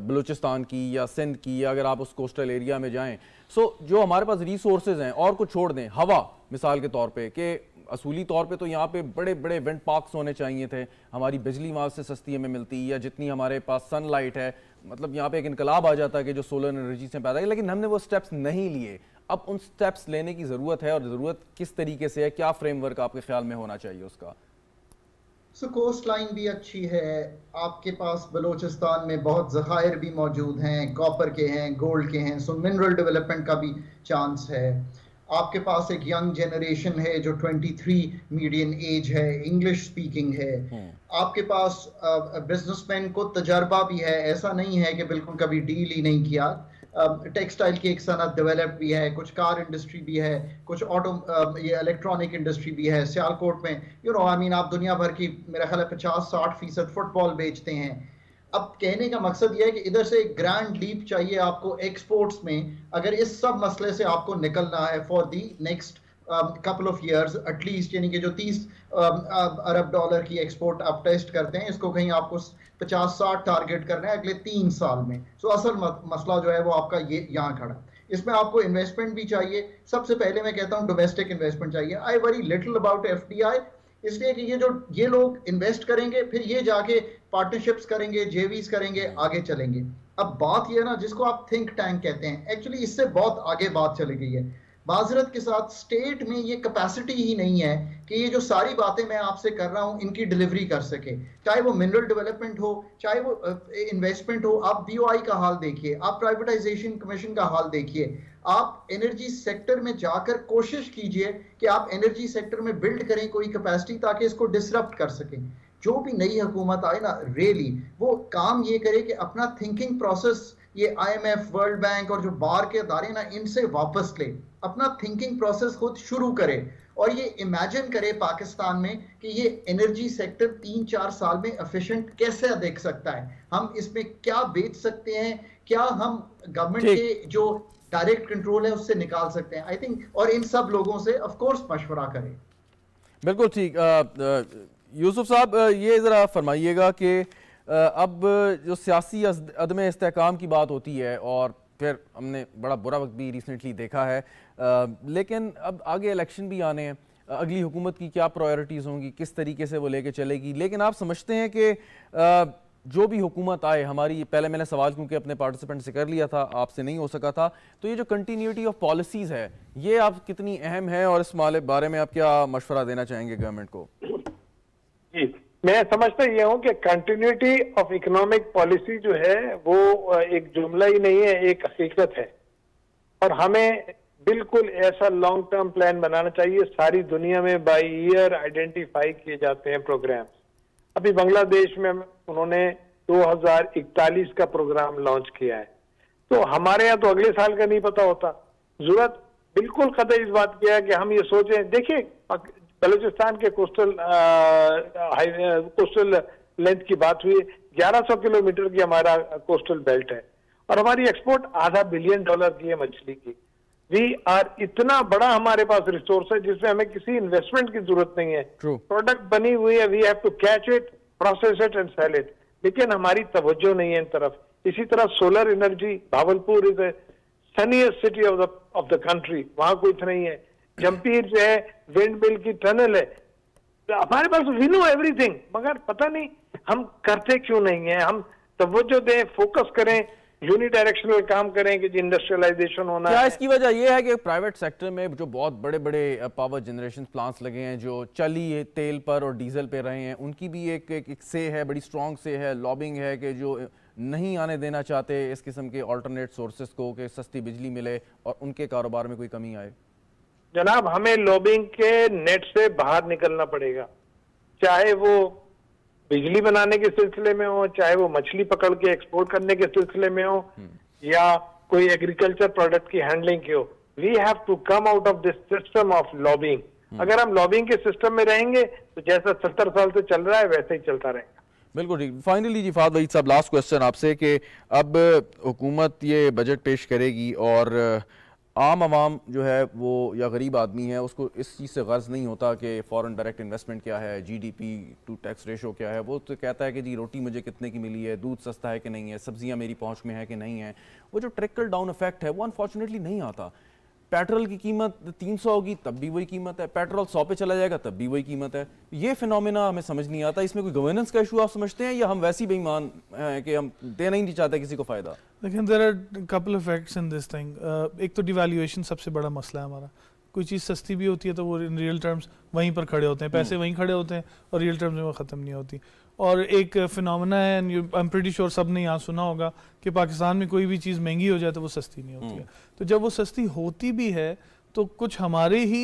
बलूचिस्तान की या सिंध की या अगर आप उस कोस्टल एरिया में जाएँ। सो जो हमारे पास रिसोर्सेज हैं और कुछ छोड़ दें हवा मिसाल के तौर पर कि असूली तौर पे तो यहाँ पे बड़े बड़े विंड पार्क्स होने चाहिए थे। हमारी बिजली वहाँ से सस्ती हमें मिलती या जितनी हमारे पास सनलाइट है मतलब यहाँ पे एक इनकलाब आ जाता है कि जो सोलर एनर्जी से पैदा है, लेकिन हमने वो स्टेप्स नहीं लिए। अब उन स्टेप्स लेने की ज़रूरत है, और ज़रूरत किस तरीके से है, क्या फ्रेमवर्क आपके ख्याल में होना चाहिए उसका? सो कोस्ट लाइन भी अच्छी है। आपके पास बलोचिस्तान में बहुत ज़खायर भी मौजूद हैं कॉपर के हैं गोल्ड के हैं सो मिनरल डेवलपमेंट का भी चांस है। आपके पास एक यंग जनरेशन है जो 23 मीडियन एज है इंग्लिश स्पीकिंग है। हम्म। आपके पास बिजनेसमैन को तजर्बा भी है। ऐसा नहीं है कि बिल्कुल कभी डील ही नहीं किया। टेक्सटाइल की एक सनत डेवलप भी है कुछ कार इंडस्ट्री भी है कुछ ऑटो ये इलेक्ट्रॉनिक इंडस्ट्री भी है। सियालकोट में यू नो आई मीन आप दुनिया भर की मेरा ख्याल है पचास साठ फ़ीसद फुटबॉल बेचते हैं। अब कहने का मकसद यह है कि इधर से एक ग्रैंड लीप चाहिए आपको एक्सपोर्ट्स में अगर इस सब मसले से आपको निकलना है for the next couple of years at least यानी कि जो 30 um, अरब डॉलर की एक्सपोर्ट आप टेस्ट करते हैं इसको कहीं आपको 50-60 टारगेट करना है अगले तीन साल में। सो so, असल मसला जो है वो आपका ये यहाँ खड़ा इसमें आपको इन्वेस्टमेंट भी चाहिए। सबसे पहले मैं कहता हूँ डोमेस्टिक इन्वेस्टमेंट चाहिए। I very little about F इसलिए कि ये जो ये लोग इन्वेस्ट करेंगे फिर ये जाके पार्टनरशिप्स करेंगे जेवीज करेंगे, आगे चलेंगे। अब बात ये ना, जिसको आप थिंक टैंक कहते हैं एक्चुअली इससे बहुत आगे बात चली गई है। माजरत के साथ स्टेट में ये कैपेसिटी ही नहीं है कि ये जो सारी बातें मैं आपसे कर रहा हूँ, इनकी डिलीवरी कर सके। चाहे वो मिनरल डेवलपमेंट हो, चाहे वो इन्वेस्टमेंट हो, आप बीओआई का हाल देखिए, आप प्राइवेटाइजेशन कमीशन का हाल देखिए। आप एनर्जी सेक्टर में जाकर कोशिश कीजिए कि आप एनर्जी सेक्टर में बिल्ड करें कोई कैपेसिटी ताकि इसको डिसरप्ट कर सकें। जो भी नई हुकूमत आए ना रियली वो काम ये करे कि अपना थिंकिंग प्रोसेस ये आईएमएफ वर्ल्ड बैंक और जो बार के अदारे ना इनसे वापस ले। अपना थिंकिंग प्रोसेस खुद शुरू करे और ये इमेजिन करे पाकिस्तान में कि ये एनर्जी सेक्टर तीन चार साल में एफिशिएंट कैसे देख सकता है। हम इसमें क्या बेच सकते हैं? क्या हम गवर्नमेंट के जो डायरेक्ट कंट्रोल है उससे निकाल सकते हैं? आई थिंक और इन सब लोगों से ऑफ़ कोर्स मशवरा करें। बिल्कुल ठीक। यूसुफ साहब ये ज़रा फरमाइएगा कि अब जो सियासी अदम इसकाम की बात होती है और फिर हमने बड़ा बुरा वक्त भी रिसेंटली देखा है लेकिन अब आगे इलेक्शन भी आने हैं अगली हुकूमत की क्या प्रायोरिटीज़ होंगी, किस तरीके से वो लेके चलेगी, लेकिन आप समझते हैं कि जो भी हुकूमत आए, हमारी, पहले मैंने सवाल क्योंकि अपने पार्टिसिपेंट से कर लिया था, आपसे नहीं हो सका था तो ये जो कंटिन्यूटी ऑफ़ पॉलिसीज़ है, ये आप कितनी अहम है और इस माले, बारे में आप क्या मशवरा देना चाहेंगे गवर्नमेंट को? जी, मैं समझता ये हूँ कि कंटिन्यूटी ऑफ़ इकोनॉमिक पॉलिसी जो है, वो एक जुमला ही नहीं है, एक हकीकत है। और हमें बिल्कुल ऐसा लॉन्ग टर्म प्लान बनाना चाहिए, सारी दुनिया में बाई ईयर आइडेंटिफाई किए जाते हैं प्रोग्राम अभी बांग्लादेश में उन्होंने 2041 का प्रोग्राम लॉन्च किया है। तो हमारे यहाँ तो अगले साल का नहीं पता होता। ज़रूरत बिल्कुल कदर इस बात की है कि हम ये सोचें। देखिए बलूचिस्तान के कोस्टल कोस्टल लेंथ की बात हुई। 1100 किलोमीटर की हमारा कोस्टल बेल्ट है। और हमारी एक्सपोर्ट आधा बिलियन डॉलर की है मछली की। वी आर इतना बड़ा हमारे पास रिसोर्स है जिसमें हमें किसी इन्वेस्टमेंट की ज़रूरत नहीं है। प्रोडक्ट बनी हुई है we have to catch it process it and sell it लेकिन हमारी तवज्जो नहीं है इन तरफ़। इसी तरह solar energy Bahawalpur is sunniest city of the of the country वहाँ कुछ नहीं है। जम्पीर जो है विंड मिल की टनल है। हमारे पास वी नो एवरीथिंग मगर पता नहीं हम करते क्यों नहीं है? हम तवज्जो दें फोकस करें यूनिडायरेक्शनल काम करें कि इंडस्ट्रियलाइजेशन होना क्या है। इसकी वजह यह है कि प्राइवेट सेक्टर में जो बहुत बड़े बड़े पावर जनरेशन प्लांट्स लगे हैं जो चली तेल पर और डीजल पे रहे हैं उनकी भी एक, एक, एक से है बड़ी स्ट्रॉन्ग से है लॉबिंग है कि जो नहीं आने देना चाहते इस किस्म के ऑल्टरनेट सोर्सेज को कि सस्ती बिजली मिले और उनके कारोबार में कोई कमी आए। जनाब हमें लॉबिंग के नेट से बाहर निकलना पड़ेगा। चाहे वो बिजली बनाने के सिलसिले में हो चाहे वो मछली पकड़ के एक्सपोर्ट करने के सिलसिले में हो या कोई एग्रीकल्चर प्रोडक्ट की हैंडलिंग की हो we have to come out of this system of lobbying अगर हम लॉबिंग के सिस्टम में रहेंगे तो जैसा सत्तर साल से चल रहा है वैसे ही चलता रहेगा। बिल्कुल ठीक। फाइनली जी फाद वहीद साहब लास्ट क्वेश्चन आपसे कि अब हुकूमत ये बजट पेश करेगी और आम आवाम जो है वो, या गरीब आदमी है, उसको इस चीज़ से गर्ज नहीं होता कि फ़ॉरन डायरेक्ट इन्वेस्टमेंट क्या है जीडीपी टू टैक्स रेशो क्या है। वो तो कहता है कि जी, रोटी मुझे कितने की मिली है, दूध सस्ता है कि नहीं है, सब्ज़ियाँ मेरी पहुँच में है कि नहीं है। वो जो ट्रिकल डाउन इफ़ेक्ट है, वो अनफॉर्चुनेटली नहीं आता। पेट्रोल की कीमत 300 होगी तब भी वही कीमत है। पेट्रोल 100 पे चला जाएगा तब भी वही कीमत है। ये फिनोमिना हमें समझ नहीं आता। इसमें कोई गवर्नेंस का इशू आप समझते हैं या हम वैसी बेईमान हैं कि हम देना ही नहीं चाहते किसी को फ़ायदा? लेकिन there are couple effects in this thing एक तो डिवेल्यूएशन सबसे बड़ा मसला है हमारा। कोई चीज़ सस्ती भी होती है तो वो इन रियल टर्म्स वहीं पर खड़े होते हैं। पैसे हम्म। वहीं खड़े होते हैं और रियल टर्म्स में वो ख़त्म नहीं होती। और एक फिनोमेना है and I am pretty sure सबने यहाँ सुना होगा कि पाकिस्तान में कोई भी चीज़ महँगी हो जाए तो वो सस्ती नहीं होती है। हम्म। तो जब वो सस्ती होती भी है तो कुछ हमारे ही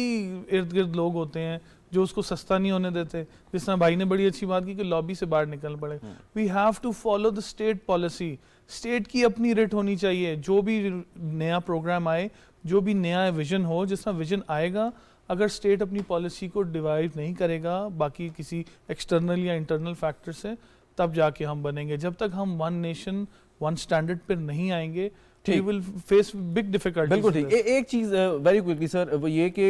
इर्द गिर्द लोग होते हैं जो उसको सस्ता नहीं होने देते। जिस तरह भाई ने बड़ी अच्छी बात की कि लॉबी से बाहर निकलना पड़ेगा we have to follow the state policy state की अपनी रेट होनी चाहिए। जो भी नया प्रोग्राम आए जो भी नया विजन हो जिस तरह विजन आएगा अगर स्टेट अपनी पॉलिसी को डिवाइड नहीं करेगा बाकी किसी एक्सटर्नल या इंटरनल फैक्टर से तब जाके हम बनेंगे। जब तक हम वन नेशन वन स्टैंडर्ड पर नहीं आएँगे विल फेस बिग डिफ़िकल्ट बिल्कुल ठीक। एक चीज़ वेरी क्विकली सर वो ये कि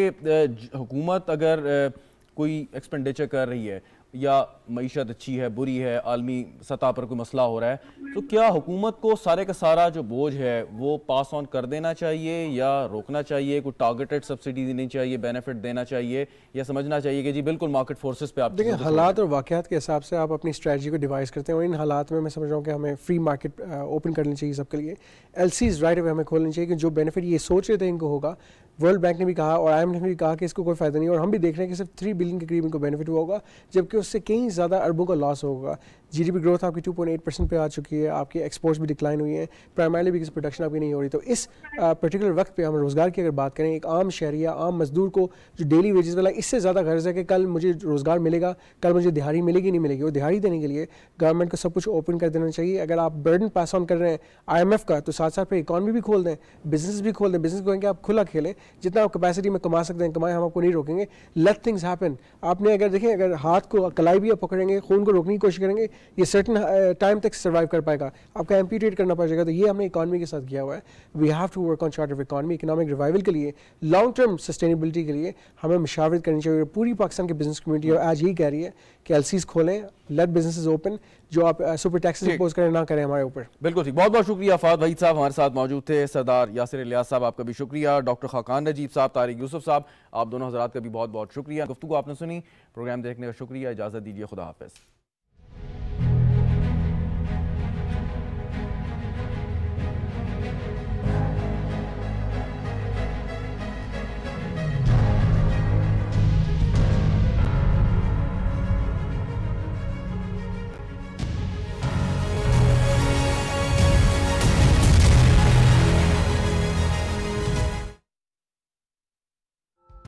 हुकूमत अगर कोई एक्सपेंडिचर कर रही है या मीशत अच्छी है बुरी है आलमी सतह पर कोई मसला हो रहा है तो क्या हुकूमत को सारे का सारा जो बोझ है वो पास ऑन कर देना चाहिए या रोकना चाहिए? कोई टारगेटेड सब्सिडी देनी चाहिए बेनिफिट देना चाहिए या समझना चाहिए कि जी बिल्कुल मार्केट फोर्सेस पे आप देखिए हालात और वाकत के हिसाब से आप अपनी स्ट्रेटजी को डिवाइस करते हैं और इन हालात में मैं समझ रहा हूँ कि हमें फ्री मार्केट ओपन करनी चाहिए सबके लिए। एल राइट हमें खोलनी चाहिए कि जो बेनिफिट ये सोच रहे थे इनको होगा वर्ल्ड बैंक ने भी कहा और आई ने भी कहा कि इसको कोई फ़ायदा नहीं और हम भी देख रहे हैं कि सिर्फ़ थ्री बिलियन के करीब इनको बेनिफिट हुआ होगा, जबकि उससे कहीं ज़्यादा अरबों का लॉस होगा। जीडीपी ग्रोथ आपकी 2.8 परसेंट पे आ चुकी है, आपकी एक्सपोर्ट्स भी डिक्लाइन हुई है प्राइमरली बिकॉज़ प्रोडक्शन आपकी नहीं हो रही। तो इस पर्टिकुलर वक्त पे हम रोज़गार की अगर बात करें, एक आम शहरी या आम मजदूर को जो डेली वेजेस वाला, इससे ज़्यादा गर्ज है कि कल मुझे रोज़गार मिलेगा, कल मुझे दिहाड़ी मिलेगी, नहीं मिलेगी। वो दिहाड़ी देने के लिए गवर्नमेंट को सब कुछ ओपन कर देना चाहिए। अगर आप बर्डन पास ऑन कर रहे हैं आईएमएफ का तो साथ साथ फिर इकॉनमी भी खोल दें बिज़नेस भी खोल दें। बिज़नेस कहेंगे आप खुला खेलें, जितना आप कैपेसिटी में कमा सकते हैं, कमाएँ, हम आपको नहीं रोकेंगे। लेट थिंग्स हैपन आपने अगर देखें अगर हाथ को कलाई भी आप पकड़ेंगे, खून को रोकने की कोशिश करेंगे ये सर्टन टाइम तक सर्वाइव कर पाएगा। आपका एम्प्यूटेट करना पड़ेगा तो ये हमने इकॉनमी के साथ किया हुआ है। We have to work on chart of economy economic revival के लिए लॉन्ग टर्म सस्टेनेबिलिटी के लिए हमें मशावरत करनी चाहिए। पूरी पाकिस्तान की बिज़नेस कम्युनिटी आज यही कह रही है कि एल खोलें लेट बिज़नेस ओपन जो आप सुपर टैक्सेस इम्पोज करें ना करें हमारे ऊपर। बिल्कुल ठीक। बहुत बहुत शुक्रिया फाद वहीद साहब हमारे साथ मौजूद थे सरदार यासिर इलियास साहब आपका भी शुक्रिया। डॉक्टर खाकान नजीब साहब तारिक यूसुफ साहब आप दोनों हजरात का भी बहुत बहुत शुक्रिया। गुफ्तु आपने सुनी प्रोग्राम देखने का शुक्रिया। इजाज़त दीजिए खुदा हाफिज़।